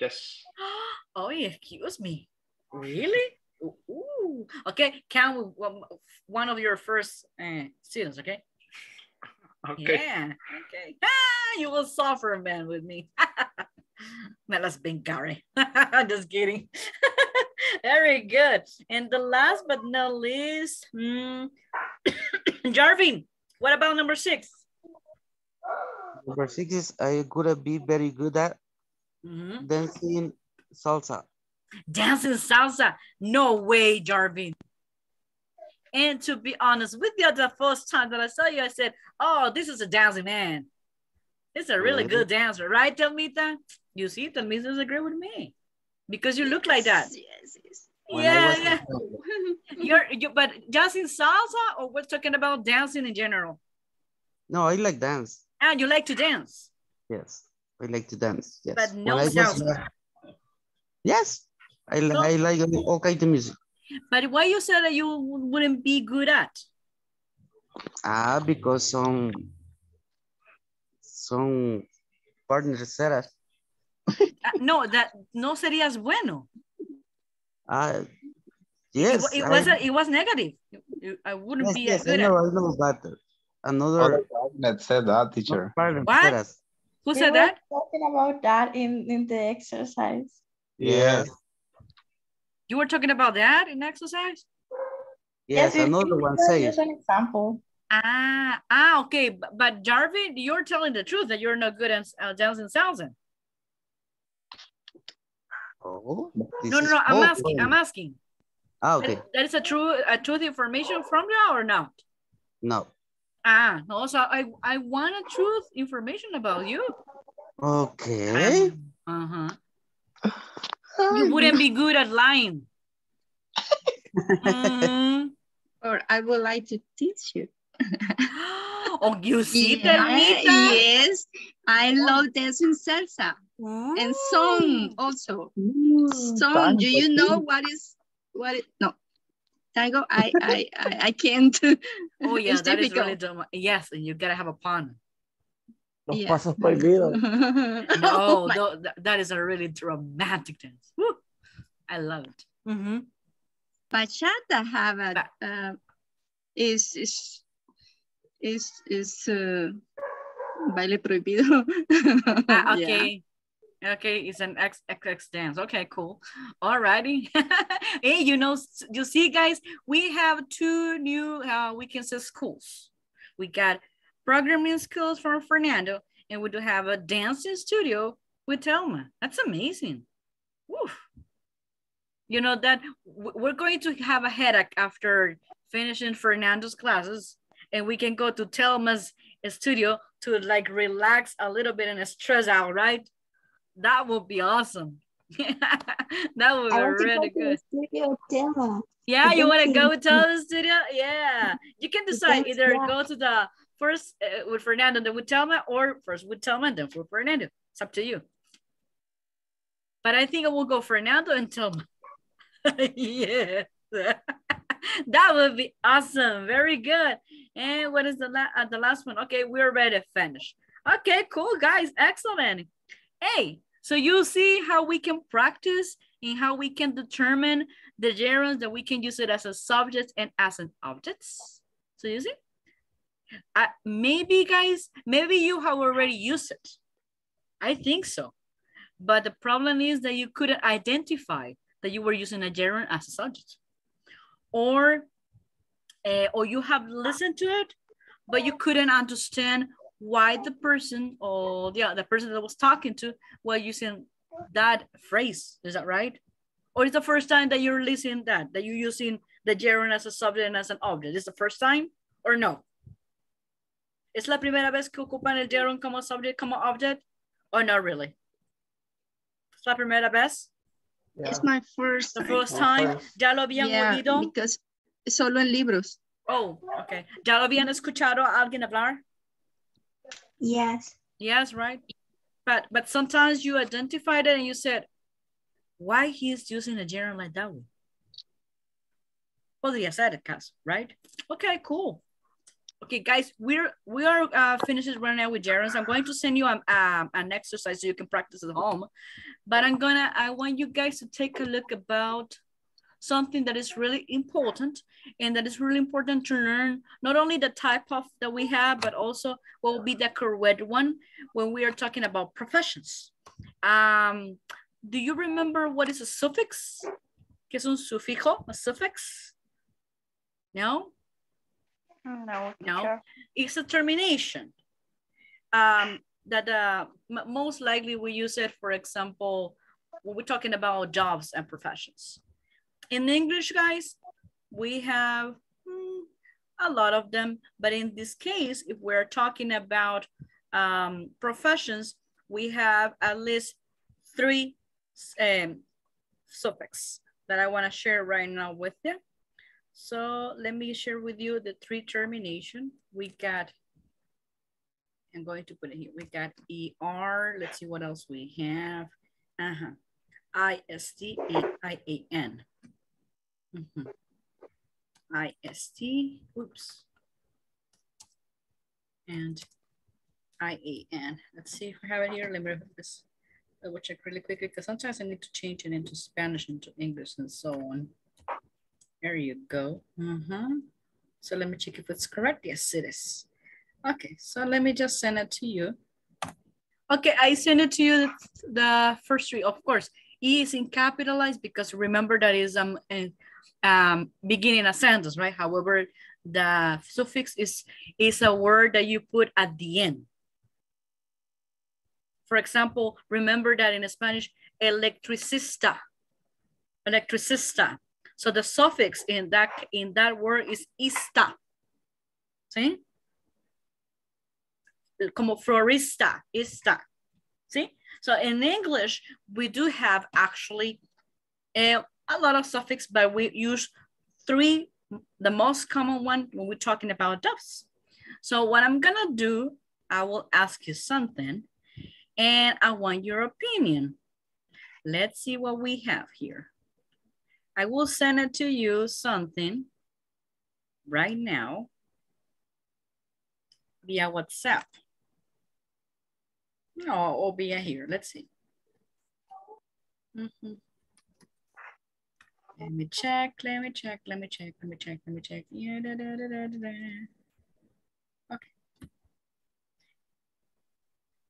yes. Oh, excuse me. Really? Ooh. Okay, count one of your first uh, students, okay? Okay. Yeah, okay. Ah, you will suffer, man, with me. Melas Gary. Just kidding. Very good. And the last but not least, hmm, Jarvin, what about number six? Number six is I could be very good at Mhm. dancing salsa. Dancing salsa. No way, Jarvin. And to be honest with you, the first time that I saw you, I said, oh, this is a dancing man. It's a really Really? good dancer, right, Telmita? You see, Telmita's agree with me. Because you look like that. Yes, yes. When Yeah, was yeah. You're you but dancing salsa or we're talking about dancing in general? No, I like dance. Ah, you like to dance. Yes, I like to dance. Yes. But no When I was salsa. yes, I, li- No. I like all kind of music. But why you said that you wouldn't be good at? Ah, because some some partners said us. Ah, no, that no serías bueno. Ah, It, yes. wa- it, I- was a, it was negative. You- you- I wouldn't yes, be yes, I good know, at. I know, but another That said that, teacher. partner What? said us. Who We said were that? talking about that in, in the exercise. Yes. You were talking about that in exercise? Yes, we- another one can says. use an example. Ah, ah, okay. But, but Jarvin, you're telling the truth that you're not good at uh, dancing salsa. Oh, No, no, no. I'm oh, asking. I'm asking. Ah, That- okay. that is a true, a truth information from you or not? No. Ah, no. So I, I want a truth information about you. Okay. Uh huh. You wouldn't be good at lying. Mm. Or I would like to teach you. Oh, you see, Yeah, Telmita? yes, I love dancing salsa and song also. Song, do you know what is what? Is, no, tango. I I I, I can't. Oh yeah, it's that is difficult. really dumb. Yes, and you gotta have a pun. Los Yeah. pasos prohibidos. No, Oh my- th- that is a really dramatic dance. Woo. I love it. Mhm. Bachata have a uh, is is is is uh, baile prohibido. Ah, Yeah. Okay. It's an X X dance. Okay, cool. Alrighty. hey, you know, you see, guys, we have two new uh, weekend schools. We got programming skills from Fernando, and we do have a dancing studio with Telma. That's amazing. Woof. You know that we're going to have a headache after finishing Fernando's classes, and we can go to Telma's studio to like relax a little bit and stress out, right? That would be awesome. that would be I want to go really good. studio, Telma. Yeah, you want to go to the studio? Yeah, you can decide either yeah. go to the first uh, with Fernando, then with Telma, or first with Telma, then with Fernando. It's up to you. But I think I will go Fernando and Telma. yeah, that would be awesome. Very good. And what is the la uh, the last one? Okay, we're ready to finish. Okay, cool, guys. Excellent. Hey, so you see how we can practice and how we can determine the gerunds that we can use it as a subject and as an object. So you see? Uh, maybe guys, maybe you have already used it. I think so. But the problem is that you couldn't identify that you were using a gerund as a subject. Or, uh, or you have listened to it, but you couldn't understand why the person or yeah, the person that was talking to was using that phrase. Is that right? Or is the first time that you're listening that, that you're using the gerund as a subject and as an object? Is the first time or no? ¿Es la primera vez que ocupan el gerund como subject, como object? Or not really? ¿Es la primera vez? It's my first The time. first time? ¿Ya lo habían Yeah, oído? because solo en libros. Oh, okay. ¿Ya lo habían escuchado a alguien hablar? Yes. Yes, right. But but sometimes you identified it and you said, why he's using a gerund like that way? Podría ser el caso, right? Okay, cool. Okay, guys, we're we are uh, finished right now with gerunds. I'm going to send you um, um, an exercise so you can practice at home. But I'm gonna I want you guys to take a look about something that is really important and that is really important to learn not only the type of that we have but also what will be the correct one when we are talking about professions um do you remember what is a suffix ¿Qué es un sufijo? A suffix? No? No. No. It's a termination. Um, that uh, most likely we use it, for example, when we're talking about jobs and professions. In English, guys, we have hmm, a lot of them, but in this case, if we're talking about um, professions, we have at least three um, suffix that I wanna share right now with you. So let me share with you the three termination. We got, I'm going to put it here. We got ER. Let's see what else we have. Uh-huh. Mhm. I-S-T, oops. And I-A-N. Let's see if I have it here. Let me just double check really quickly because sometimes I need to change it into Spanish, into English and so on. There you go. Mhm. So let me check if it's correct. Yes, it is. Okay, so let me just send it to you. Okay, I send it to you the first three. Of course, E is in capitalized because remember that is um, a, um beginning a sentence, right? However, the suffix is is a word that you put at the end. For example, remember that in Spanish, electricista, electricista. So the suffix in that in that word is ista. See? Como florista, ista. See? So in English, we do have actually a, a lot of suffix, but we use three, the most common one when we're talking about doves. So what I'm gonna do, I will ask you something and I want your opinion. Let's see what we have here. I will send it to you something right now via WhatsApp. No, or via here. Let's see. Mhm. Let me check, let me check, let me check, let me check, let me check. Yeah, da, da, da, da, da. Okay.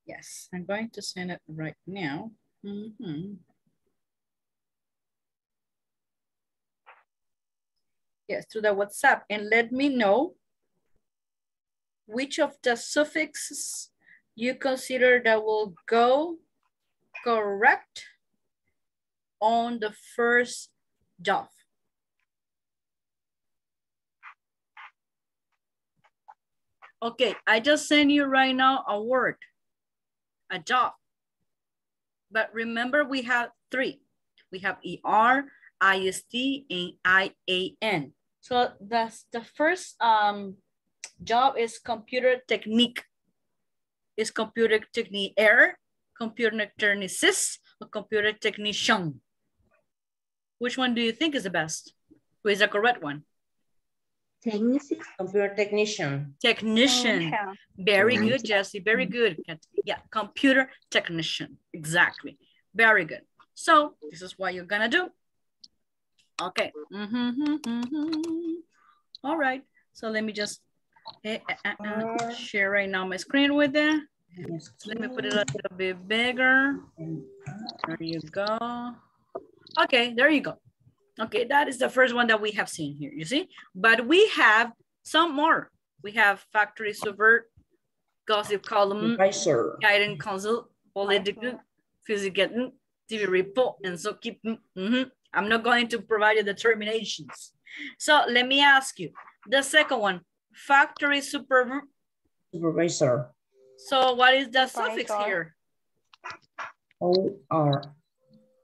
Yes, I'm going to send it right now. Mhm. Yes, to the WhatsApp and let me know which of the suffixes you consider that will go correct on the first job. Okay, I just sent you right now a word, a job. But remember we have three. We have ER, IST, and IAN. So that's the first um, job is computer technique. Is computer technique error, computer technicist, or computer technician? Which one do you think is the best? Who is the correct one? Technicist? Computer technician. Technician. Technician. Very good, Jesse. Very good. Yeah, computer technician. Exactly. Very good. So this is what you're gonna do. Okay. Mhm, mhm, mhm. All right. So let me just eh, eh, eh, share right now my screen with you. Let me put it a little bit bigger. There you go. Okay, there you go. Okay, that is the first one that we have seen here, you see? But we have some more. We have factory subvert, gossip column, Supervisor. guidance council, political, physical, TV report, and so keep, mhm. I'm not going to provide you the terminations. So let me ask you, the second one, factory super, Supervisor. so what is the suffix here? O-R.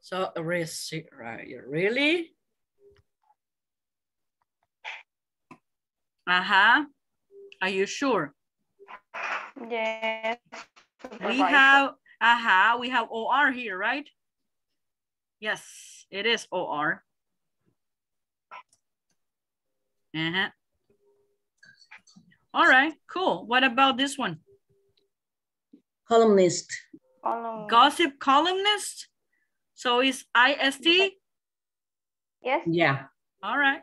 So receive, right, really? Uh-huh. Are you sure? Yes. We have, uh-huh, we have OR here, right? Yes, it is OR. Uh-huh. All right, cool. What about this one? Columnist. Gossip columnist? So it's IST? Yes. Yeah. All right.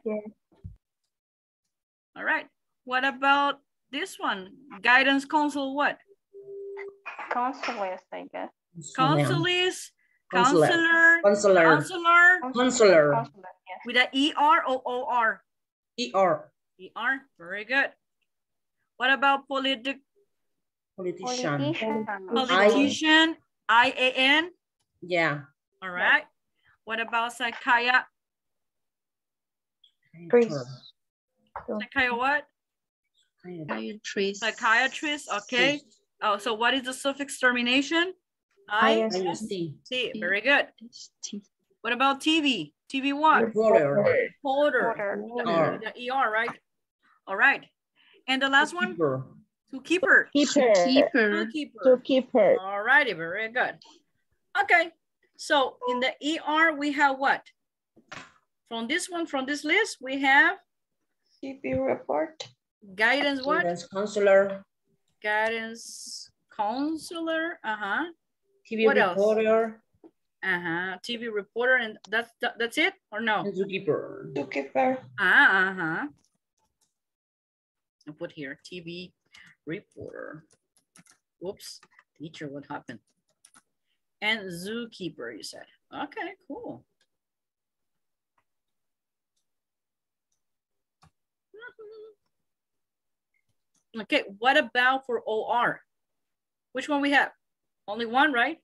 All right. What about this one? Guidance council what? Counselors, I guess. Counselors, Counselor. counselor, Counselor. counselor, Counselor. With a ER or OR? ER. ER, very good. What about politic, Politician. politician, I-A-N? Yeah. All right. What about psychiat, psychiat what? Psychiatrist. Psychiatrist, okay. Oh, so what is the suffix termination? I, IST. See, very good. What about TV? TV what? Reporter. Reporter. Reporter. The, the ER, right? All right. And the last one? Keeper. Zookeeper. Keeper. Keeper. Zookeeper. Zookeeper. All righty, very good. Okay. So in the ER, we have what? From this one, from this list, we have CP report. guidance what? Guidance counselor. Guidance counselor, uh-huh. TV What reporter. Uh-huh, TV reporter, and that's that, that's it or no? And zookeeper. Zookeeper. Ah, uh-huh. I put here TV reporter. Whoops, teacher, what happened? And zookeeper, you said. Okay, cool. Okay, what about for OR? Which one we have? Only one, right?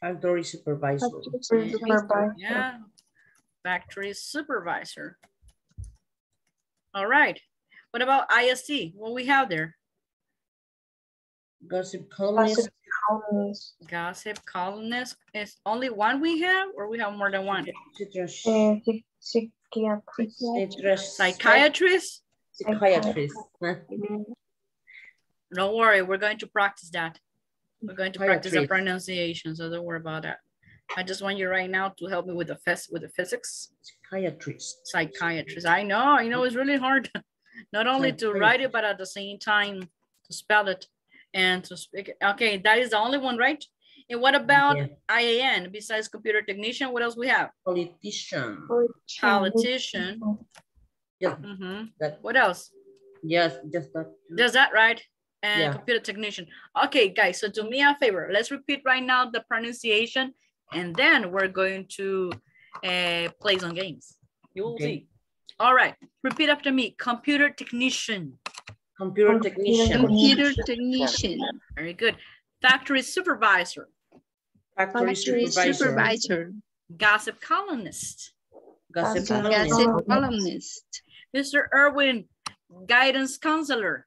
Factory supervisor. Factory Supervisor. Yeah, factory supervisor. All right. What about IST? What we have there? Gossip columnist. Columnist. Gossip columnist. Is only one we have, or we have more than one? Citrus. Uh, psychiatrist. Psychiatrist? Psychiatrist. Don't worry, we're going to practice that. We're going to practice the Psychiatrist. pronunciation, so don't worry about that. I just want you right now to help me with the phys with the physics. Psychiatrist. Psychiatrist. I know, I know it's really hard. Not only to write it, but at the same time to spell it and to speak. Okay, that is the only one, right? And what about Yeah. IAN besides computer technician? What else we have? Politician. Politician. Yeah. Mhm. That. What else? Yes. Just that. Does that right? And Yeah. computer technician. Okay, guys, so do me a favor. Let's repeat right now the pronunciation, and then we're going to uh, play some games. You will Okay. see. All right, repeat after me. Computer technician. Computer technician. Computer technician. Very good. Factory supervisor. Factory Factory supervisor. supervisor. Gossip columnist. Gossip Gossip columnist. columnist. Mr. Irwin, guidance counselor.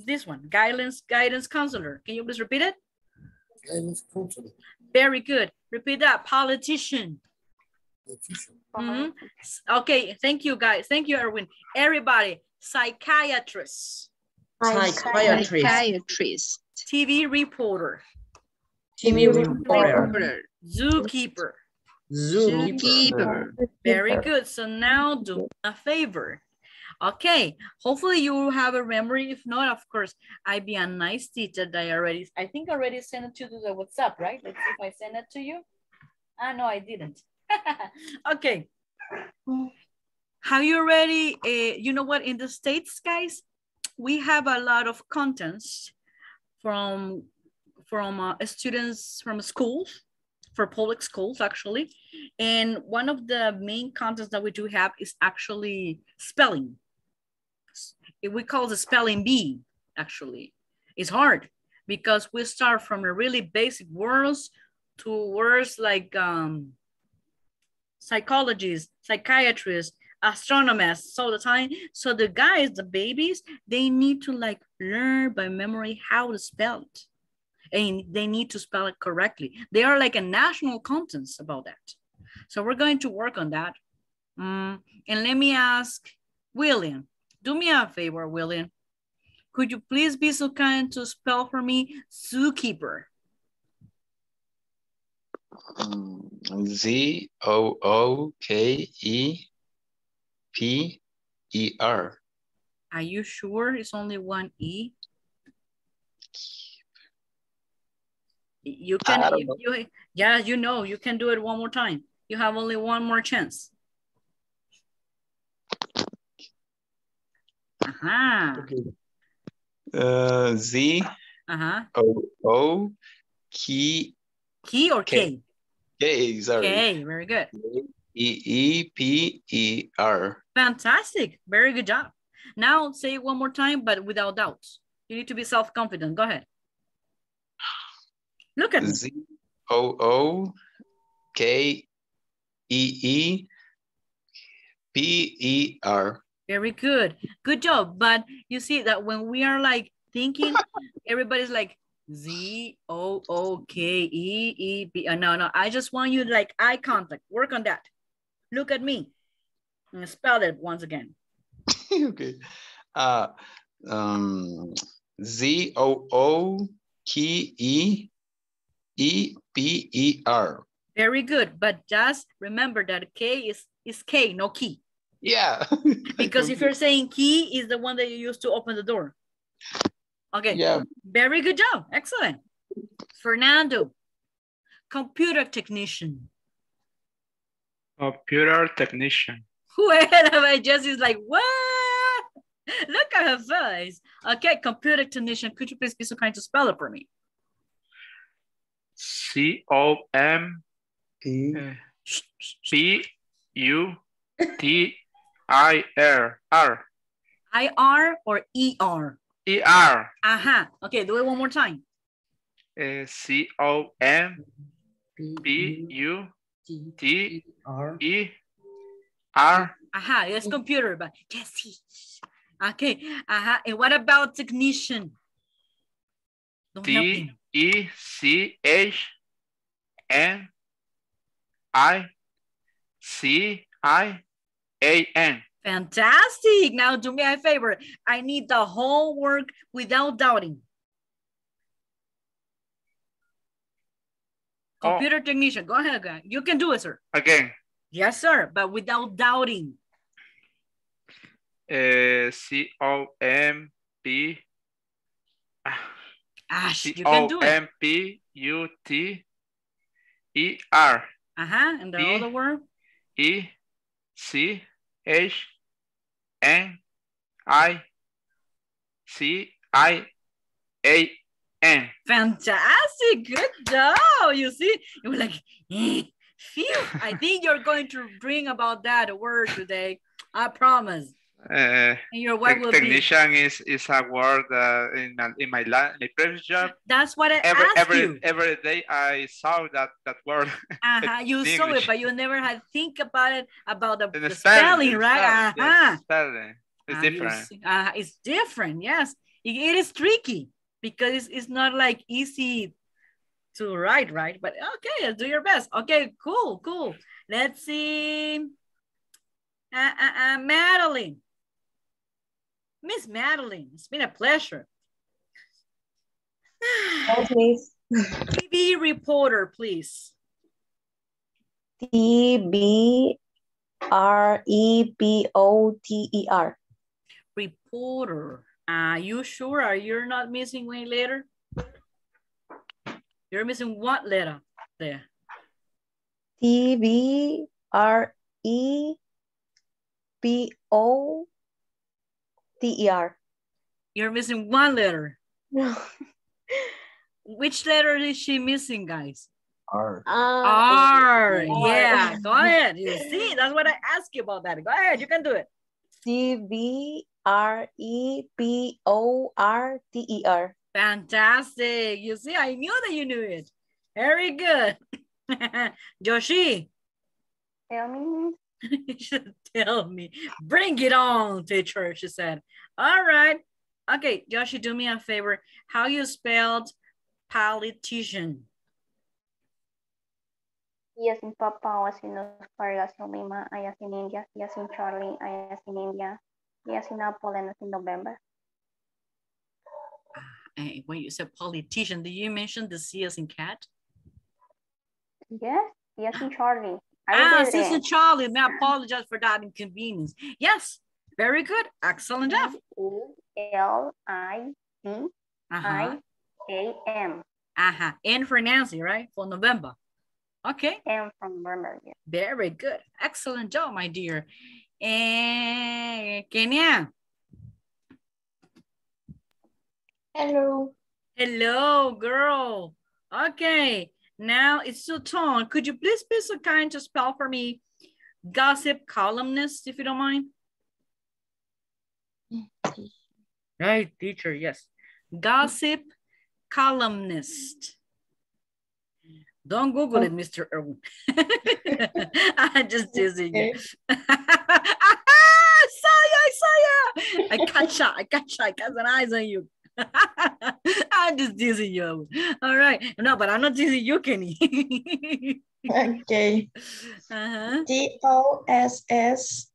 This one, guidance guidance counselor. Can you please repeat it? Guidance counselor. Very good. Repeat that. Politician. Politician. Mhm. Okay, thank you guys. Thank you, Erwin. Everybody, psychiatrist, Psychiatrist. Psychiatrist. TV reporter, TV reporter. Reporter. zookeeper. Zookeeper. Zookeeper. Very good. So now do a favor. Okay, hopefully you have a memory. If not, of course, I'd be a nice teacher that I already, I think I already sent it to to the WhatsApp, right? Let's see if I sent it to you. Ah, no, I didn't. okay. Have you already, uh, you know what, in the States, guys, we have a lot of contents from, from uh, students from schools, for public schools, actually. And one of the main contents that we do have is actually spelling. We call the spelling bee, actually. It's hard because we start from really basic words to words like um, psychologists, psychiatrists, astronomers all the time. So the guys, the babies, they need to like learn by memory how to spell it. And they need to spell it correctly. They are like a national contents about that. So we're going to work on that. Mm, and let me ask William, do me a favor, William. Could you please be so kind to spell for me zookeeper? Mm, Z O O K E P E R. Are you sure it's only one E? You can, you, yeah, you know, you can do it one more time. You have only one more chance. Aha, Uh, Z uh-huh. O O K Key or K? K, sorry. K, very good. E E P E R. Fantastic. Very good job. Now say it one more time, but without doubts. You need to be self-confident. Go ahead. Look at. Z O O K E E P E R. Very good. Good job. But you see that when we are like thinking, everybody's like Z O O K E E B. Uh, no, no. I just want you to like eye contact. Work on that. Look at me. And spell it once again. okay. Uh, um, Z O O K E E P E R. Very good. But just remember that K is, is K, no key. Yeah. Because if you're saying key is the one that you use to open the door. Okay. Yeah. Very good job. Excellent. Fernando, computer technician. Computer technician. Whoever just is like, what? Look at her face. Okay, computer technician. Could you please be so kind to spell it for me? C O M P P U T I R R I R or E R? E R Uh-huh. Okay, do it one more time. uh, C O M P U T E R Aha, it's computer, but Jesse. Okay, aha. And what about technician? Don't help T me. C H N I C I A N. Fantastic. Now do me a favor. I need the homework without doubting. Oh. Computer technician, go ahead, guy. You can do it, sir. Again, Yes, sir, but without doubting. uh, C O M P Ash, you can do it. M P U T E R Uh-huh, and the other word? E C H N I C I A N. Fantastic, good job. You see, you were like, eh, phew. I think you're going to bring about that word today. I promise. Uh, your wife tech- will be. technician is is a word uh, in my in my, la- my previous job. That's what I Every asked every you. every day I saw that that word. Uh-huh, you in saw it, but you never had think about it about the, the spelling, spelling, right? spelling, Uh-huh. yes, spelling. It's Ah, different. uh, it's different, yes. It, it is tricky because it's, it's not like easy to write, right? But okay, do your best. Okay, cool, cool. Let's see. Uh, uh, uh, Madeline. Miss Madeline, it's been a pleasure. Please. TV reporter, please. T B R E P O T E R. Reporter. Are you sure? Are you not missing one letter? You're missing what letter there? T B R E P O T E R. You're missing one letter. No. Which letter is she missing, guys? R. R. Yeah, go ahead. You see, that's what I asked you about that. Go ahead, you can do it. T B R E P O R T E R. Fantastic. You see, I knew that you knew it. Very good. Joshi, Tell me. you should tell me. Bring it on, teacher, she said. All right. Okay, Joshi, do me a favor. How you spelled politician? Y sin papá, o los cargas, sin Lima, I sin India, y in Charlie, I in India, y in Apple, and in November. Ah, hey, when you said politician, did you mention the C as in cat? Yes, yes, in ah. Charlie. I Ah, did Sister it. Charlie, may I apologize for that inconvenience. Yes, very good. Excellent job. L I D Uh-huh. I A M. Uh-huh. N for Nancy, right? For November. Okay. M from November. Yeah. Very good. Excellent job, my dear. And Kenya. Hello. Hello, girl. Okay. Now it's your turn. Could you please be so kind to spell for me gossip columnist, if you don't mind? Right, teacher, yes. Gossip columnist. Don't Google it, oh. Mr. Irwin. I'm just teasing you. Saya, Saya. I gotcha, I gotcha, I got an eyes on you. I'm just teasing you. All right. No, but I'm not teasing you, Kenny. Okay. uh-huh. D O S S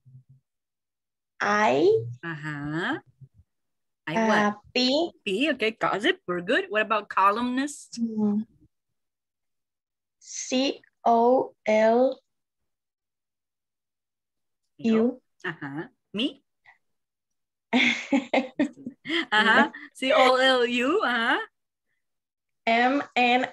I Uh-huh. I uh, what? P P, okay, gossip, we're good. What about columnist? C O L U Uh-huh. Me? Uh-huh. C-O-L-U, uh-huh. M N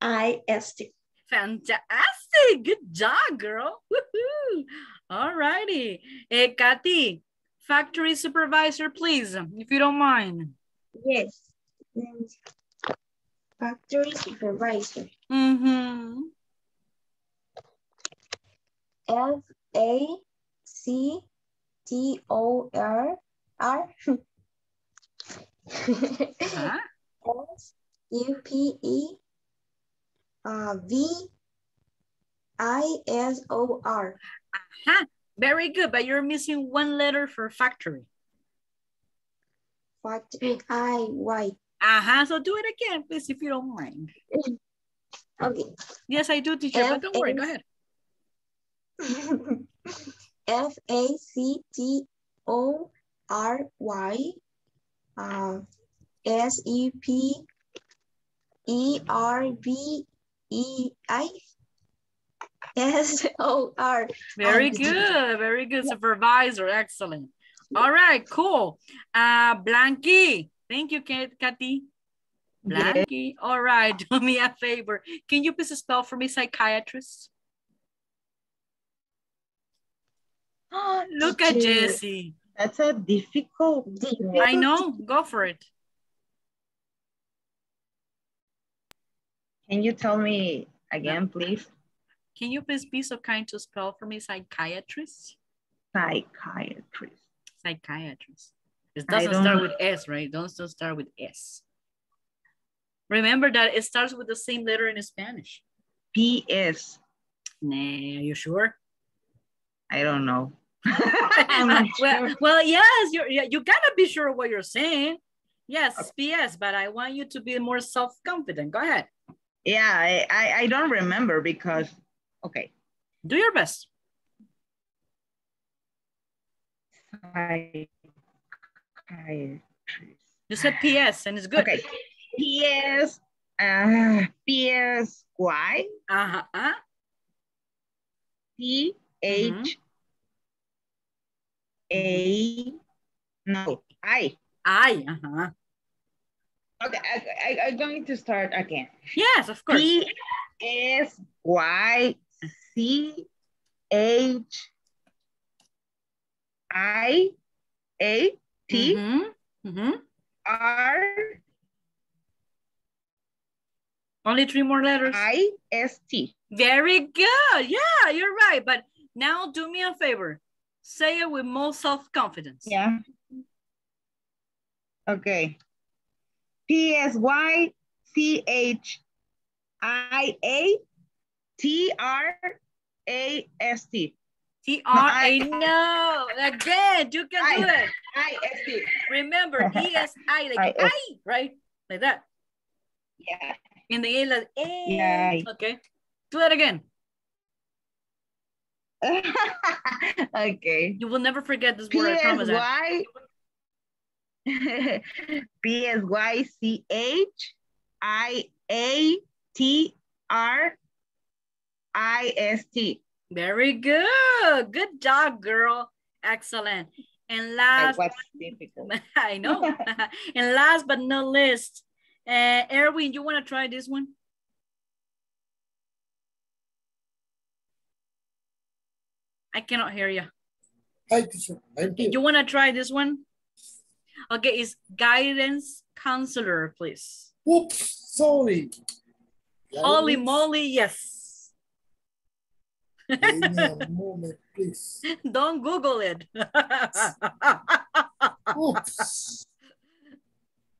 I S T. Fantastic. Good job, girl. Woohoo. All righty. Hey, Kathy, factory supervisor, please, if you don't mind. Yes. Factory supervisor. Mm-hmm. F A C T O R R. S U P E uh, V I S O R. Huh. Very good, but you're missing one letter for factory. Factory I Y. Uh-huh. So do it again, please, if you don't mind. Okay. Yes, I do, teacher, but don't worry. Go ahead. F A C T O R Y uh, S E P E R B E I S O R. Very good. Very good. Supervisor. Excellent. All right, cool. Uh, Blanky. Thank you, Kat- Kathy. Blanky. All right, do me a favor. Can you please spell for me psychiatrist? Oh, look at Teacher, Jessie. That's a difficult. I know. Go for it. Can you tell me again, please? Can you please be so kind to spell for me psychiatrist? Psychiatrist. Psychiatrist. It doesn't start know. with S, right? Don't don't start with S. Remember that it starts with the same letter in Spanish. P.S. Nah, are you sure? I don't know. Well, sure. well, yes, you're, you gotta be sure of what you're saying. Yes, PS, but I want you to be more self-confident. Go ahead. Yeah, I, I, I don't remember because, okay. Do your best. Psychiatrist. You said PS and it's good. Okay. P.S. Uh, P.S. Y. Uh-huh. uh. T H A no I I uh-huh. okay I, I I'm going to start again. Yes, of course. P S Y C H I A T Mm-hmm. R Only three more letters. I S T. Very good. Yeah, you're right. But now do me a favor. Say it with more self-confidence. Yeah. Okay. P S Y C H I A T R A S T. T R A no. Again, you can do it. I S T. Remember, E S I like I I, right? Like that. Yeah. In the A like A. Yeah. Okay. Do that again. okay. You will never forget this word. I S promise that. Y P S Y C H I A T R I S T. Very good. Good job, girl. Excellent. And last, difficult? I know. and last but not least, uh, Erwin, you want to try this one? I cannot hear you. Hi, teacher. You want to try this one? Okay, it's guidance counselor, please. Oops, sorry. Holy moly, yes. Give me a moment, please. Don't Google it. Oops.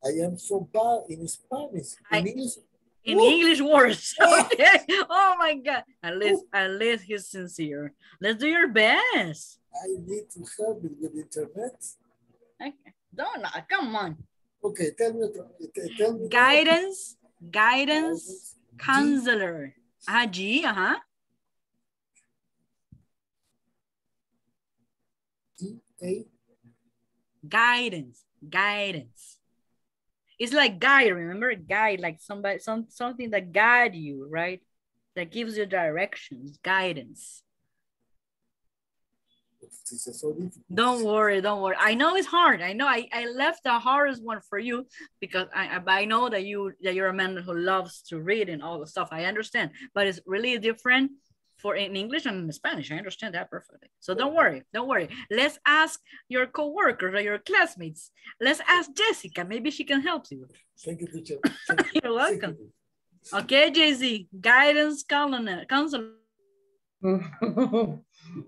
I am so bad in Spanish. In English, In Whoop. English words. Okay. Oh my God. At least, at least he's sincere. Let's do your best. I need to help it with internet. Okay. Don't, come on. Okay, tell me. Tell me Guidance, guidance, counselor. Ah, G, uh-huh. A. Guidance, guidance. It's like guide, remember? Guide, like somebody, some, something that guide you, right? That gives you directions, guidance. So. Don't worry, don't worry. I know it's hard. I know I, I left the hardest one for you because I, I know that you that you're a man who loves to read and all the stuff. I understand, but it's really different for in English and in Spanish. I understand that perfectly. So don't worry, don't worry. Let's ask your coworkers or your classmates. Let's ask Jessica. Maybe she can help you. Thank you, teacher. You're welcome. Okay, Jay-Z, guidance counselor. counselor.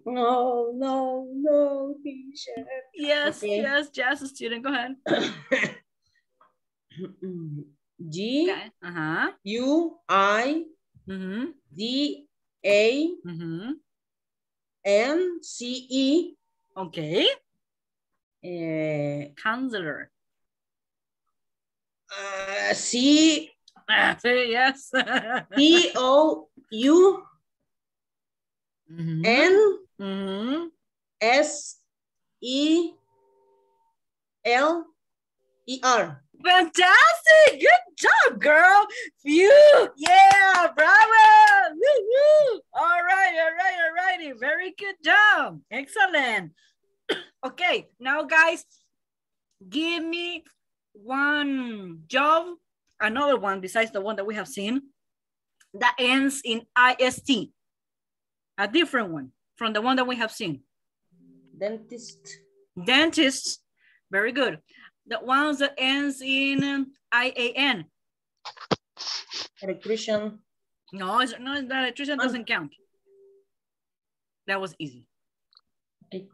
No, no, no, teacher. Yes, Okay. yes, Jazz, student, go ahead. G Uh-huh. U I Mm-hmm. D A Mm-hmm. N C E. Okay. Uh, Counselor. uh, C say yes. T O U Mhm. N Mhm. S E L E R. Fantastic! Good job, girl. Phew! Yeah, bravo! Woo woo! All right, all right, all righty. Very good job. Excellent. okay, now guys, give me one job, another one besides the one that we have seen that ends in IST. A different one from the one that we have seen. Dentist. Dentist, very good. The ones that ends in IAN. Electrician. No, it's, no, the electrician doesn't count. That was easy. Okay.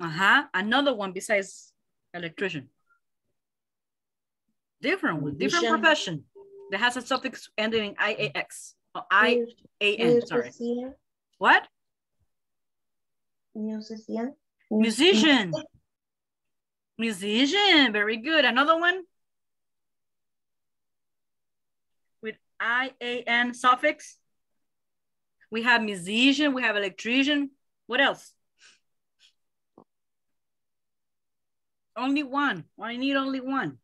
Uh-huh. Another one besides electrician. Different one, different profession that has a suffix ending in IAX. Or IAN, sorry. What? Musician. Musician. Musician, very good. Another one? With I-A-N suffix. We have musician, we have electrician. What else? Only one. I need only one.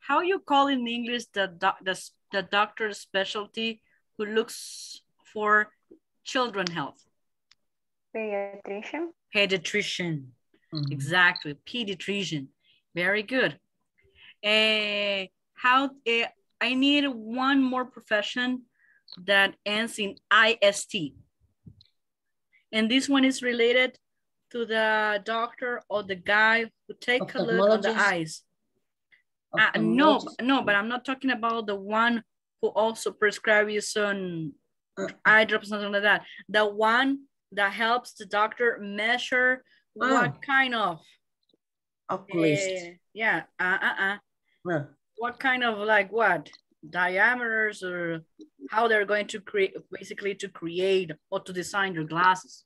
How you call in English the, the, the doctor's specialty who looks for children health? Pediatrician. Pediatrician. Exactly. Pediatrician. Very good. Eh, how eh, I need one more profession that ends in IST. And this one is related to the doctor or the guy who take a look on the eyes. Uh, no, no, but I'm not talking about the one who also prescribe you some eye drops, something like that. The one that helps the doctor measure what kind of Oculist. eh, yeah, uh, uh, uh. Huh. What kind of like what diameters or how they're going to create basically to create or to design your glasses.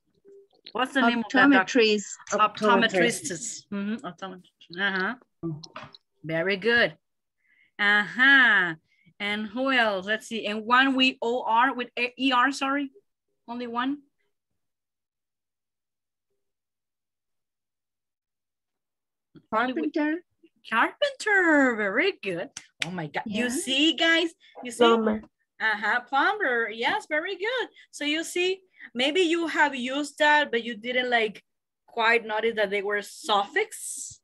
What's the name of that? Optometrists. Optometrists. Mhm, optometrist. Uh-huh. Very good. Uh-huh. And who else? Let's see. And one with OR, with A- ER, sorry. Only one. Carpenter. Carpenter. Very good. Oh my God. You see, guys? You see? Plumber. Uh-huh. Plumber. Yes, very good. So you see, maybe you have used that, but you didn't like quite notice that they were suffix.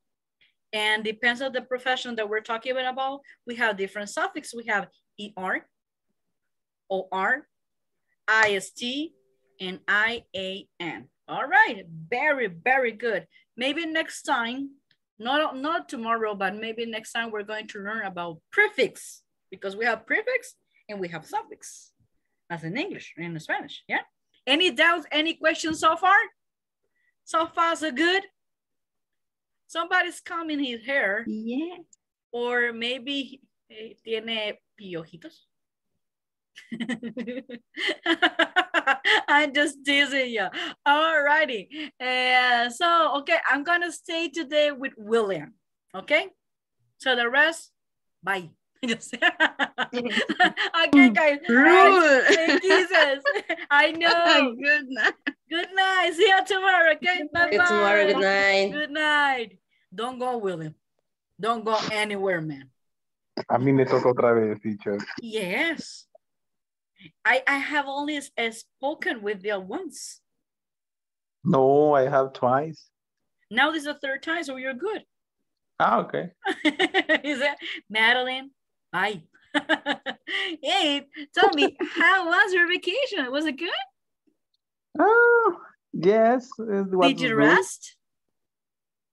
And depends on the profession that we're talking about. We have different suffix. We have ER, OR, IST, and IAN. All right, very, very good. Maybe next time Not, not tomorrow, but maybe next time we're going to learn about prefix because we have prefix and we have suffix as in English and in Spanish, yeah? Any doubts, any questions so far? So far, so good? Somebody's combing his hair. Yeah. Or maybe eh, tiene piojitos. I'm just teasing you. Alrighty. Uh, so, okay, I'm gonna stay today with William. Okay? So the rest, bye. Just- okay, guys. Rude. Hey, kisses. I know. Good night. Good night. See you tomorrow. Okay. Bye bye. tomorrow. Good night. Good night. Don't go, William. Don't go anywhere, man. A mí me toca otra vez, teacher. Yes. I I have only uh, spoken with you once. No, I have twice. Now this is the third time, so you're good. Ah, okay. is that Madeline? Bye. hey, tell me, how was your vacation? Was it good? Oh, yes. It was Did you good. rest?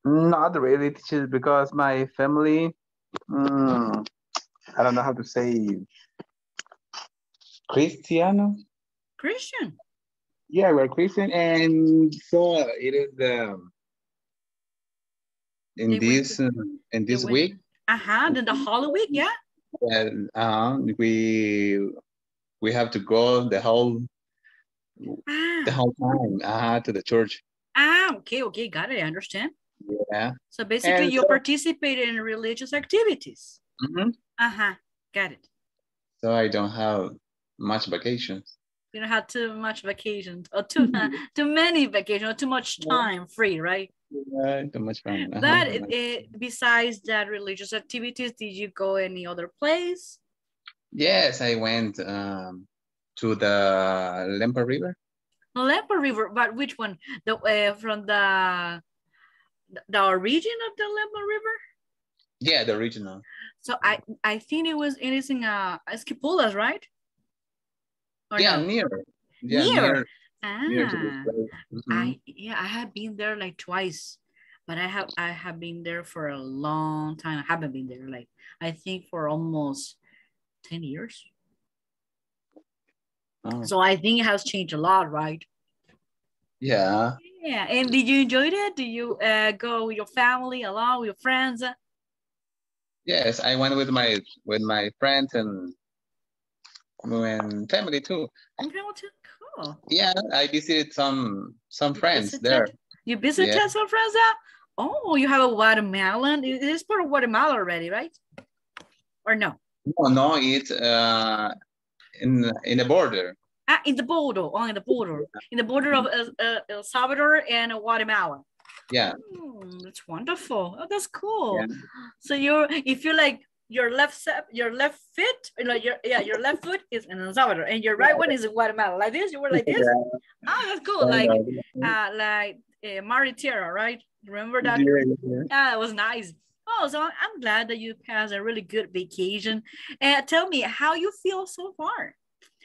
Not really, because my family, mm, I don't know how to say, Cristiano. Christian. Yeah, we're Christian, and so it is um, in They went this uh, in this week. Uh-huh. Then the Holy Week, yeah. And uh, we we have to go the whole the whole time uh, to the church. Ah, okay, okay, got it. I understand. Yeah. So basically, And you so- participated in religious activities. Mhm. Uh-huh. Got it. So I don't have much vacations. You don't have too much vacation or too too many vacation or too much time free, right? Uh, too much uh-huh. But it, it- besides that religious activities, did you go any other place? Yes, I went um, to the Lempa River. Lempa River, but which one? The uh, from the the origin of the Lempa River? Yeah, the original. So I I think it was it is in uh Esquipulas, right? Yeah, no? near. Yeah, Near. near, near to this Ah. Mhm. I yeah, I have been there like twice, but I have I have been there for a long time. I haven't been there like I think for almost 10 years. Oh, So I think it has changed a lot, right? yeah. Yeah. And did you enjoy it? Did you uh, go with your family, along with your friends? Yes, I went with my with my friends and and family too. Okay, well, too cool. Yeah, I visited some some friends visited? there. You visited Yeah. some friends there? Oh, you have a watermelon. It is part of Guatemala already, right? Or no? No, no, it's uh in in the border. Ah, in the border, oh, in the border, in the border of uh, uh, El Salvador and Guatemala. Yeah. Hmm, that's wonderful. Oh, that's cool. Yeah. So you're, if you like your left step, your left foot, you know, your yeah, your left foot is in El Salvador, and your right one is in Guatemala. Like this, you were like this. Oh, that's cool. Like uh, like uh, Mari Tierra, right? Remember that? Yeah, yeah. Yeah, it was nice. Oh, so I'm- I'm glad that you passed a really good vacation. And tell me how you feel so far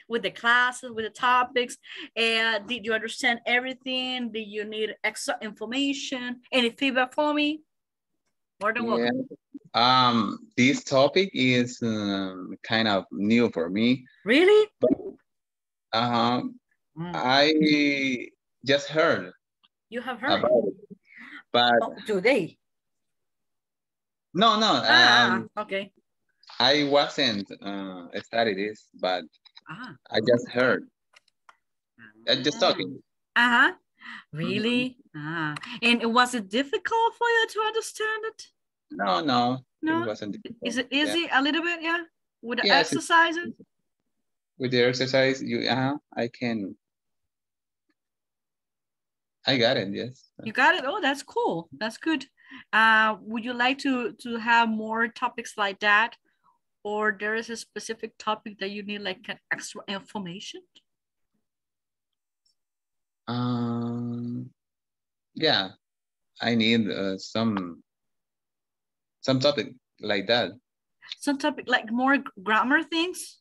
with the classes, with the topics. And did you understand everything? Did you need extra information? Any feedback for me? More than Yeah. welcome. Um, this topic is um, kind of new for me. Really? Uh-huh. Mm. I just heard You have heard about it, but oh, today. no, no. Ah, Um, okay. I wasn't uh, study this, but Ah. I just heard. I just talking. Uh-huh. Really? Ah. And was it difficult for you to understand it? No, no, No? it wasn't. difficult. Is it Yeah. easy a little bit? Yeah. With the Yes, exercises? With the exercise, you uh, I can. I got it. Yes. You got it? Oh, that's cool. That's good. Uh, would you like to to have more topics like that? Or there is a specific topic that you need like an extra information? Um. Yeah, I need uh, some some topic like that. Some topic like more grammar things?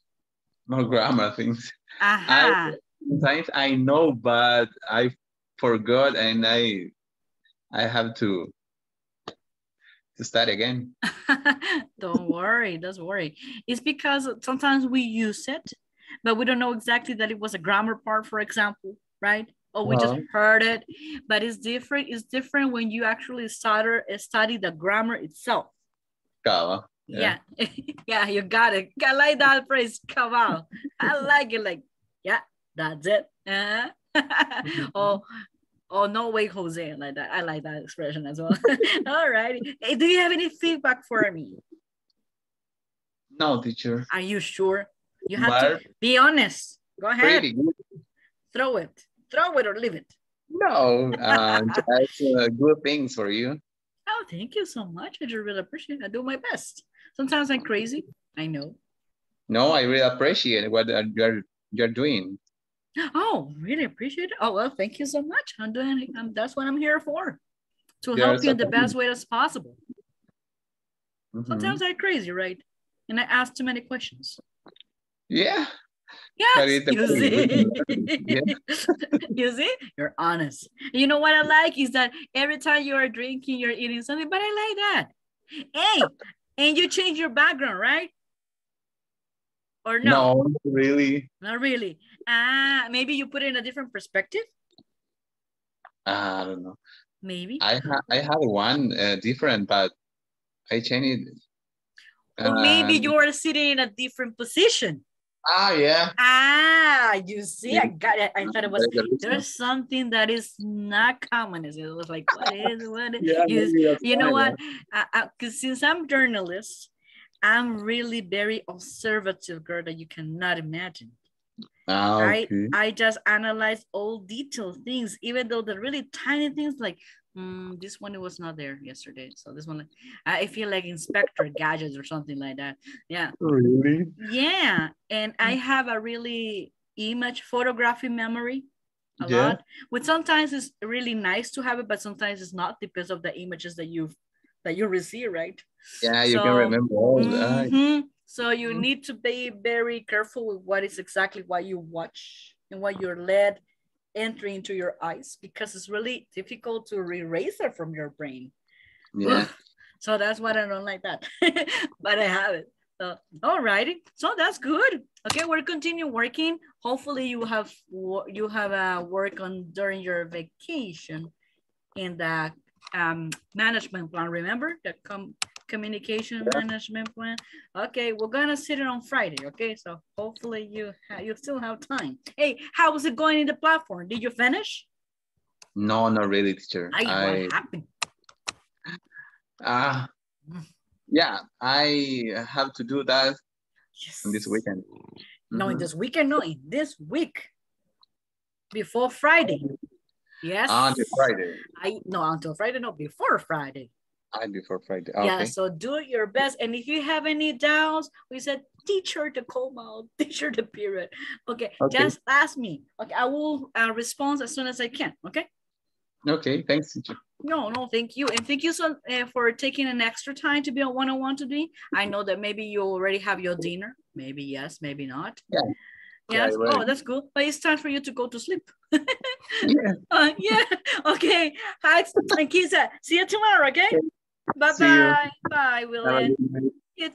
More grammar things. Aha. I, sometimes I know, but I forgot, and I I have to to study again. don't worry, don't worry. It's because sometimes we use it, but we don't know exactly that it was a grammar part, for example, right? Or we just Uh-huh. heard it. But it's different. It's different when you actually study, study the grammar itself. Kava. Yeah. Yeah, you got it. I like that phrase. Come on. I like it. Like, yeah, that's it. Uh-huh. oh, oh, no way, Jose. Like that. I like that expression as well. All right. Hey, do you have any feedback for me? No, teacher. Are you sure? You have But to be honest. Go ahead. Throw it. Throw it or leave it. No, uh, just uh, good things for you. Oh, thank you so much. I just really appreciate it. I do my best. Sometimes I'm crazy. I know. No, I really appreciate what you're you're doing. Oh, really appreciate it. Oh, well, thank you so much. I'm doing um, that's what I'm here for. To help you in the best way as possible. Mhm. Sometimes I'm crazy, right? And I ask too many questions. Yeah. Yes, you see. You see, you're honest. You know what I like is that every time you are drinking, you're eating something, but I like that. Hey, and you change your background, right? Or no? No, not really. Not really. Ah, maybe you put it in a different perspective. I don't know. Maybe. I ha I had one uh, different, but I changed it. or maybe Um, you are sitting in a different position. Ah, yeah. Ah, you see, I got it. I thought it was There's a reason. there's something that is not common. It was like, what is what is Yeah, you, you know what? Because since I'm journalist, I'm really very observative girl that you cannot imagine. Ah, I okay. I just analyze all detailed things, even though the really tiny things like mm, this one was not there yesterday. So this one, I feel like Inspector Gadgets or something like that. Yeah. Really? Yeah, and I have a really image photography memory a Yeah. lot. Which sometimes it's really nice to have it, but sometimes it's not because of the images that you've that you receive, right? Yeah, you So, can remember all that. Mhm. So you need to be very careful with what is exactly what you watch and what you're led enter into your eyes because it's really difficult to erase it from your brain. Yeah. So that's why I don't like that. but I have it. So, all righty. So that's good. Okay, we're continue working. Hopefully you have you have uh, work on during your vacation in the um, management plan. Remember the com communication management plan. Okay, we're gonna sit it on Friday. Okay, so hopefully you you still have time. Hey, how was it going in the platform? Did you finish? No, not really, teacher. Ay, I what happened? ah yeah, I have to do that on this weekend. No, in Mhm. this weekend, no, in this week. Before Friday. Yes. Until Friday. I no until Friday, no, before Friday. I before Friday. Yeah, so do your best. And if you have any doubts, we said teacher the comma, teacher the period. Okay, Okay. just ask me. Okay, I will uh, respond as soon as I can. Okay. Okay, thanks, teacher. No, no, thank you. And thank you so uh, for taking an extra time to be on one-on-one today. I know that maybe you already have your dinner. Maybe yes, maybe not. Yeah. Yeah, Yes. right. Oh, that's good. But it's time for you to go to sleep. Yeah. Uh, yeah. Okay. Hi, and Kisa. See you tomorrow, okay? You. Bye-bye. Bye, William. You too.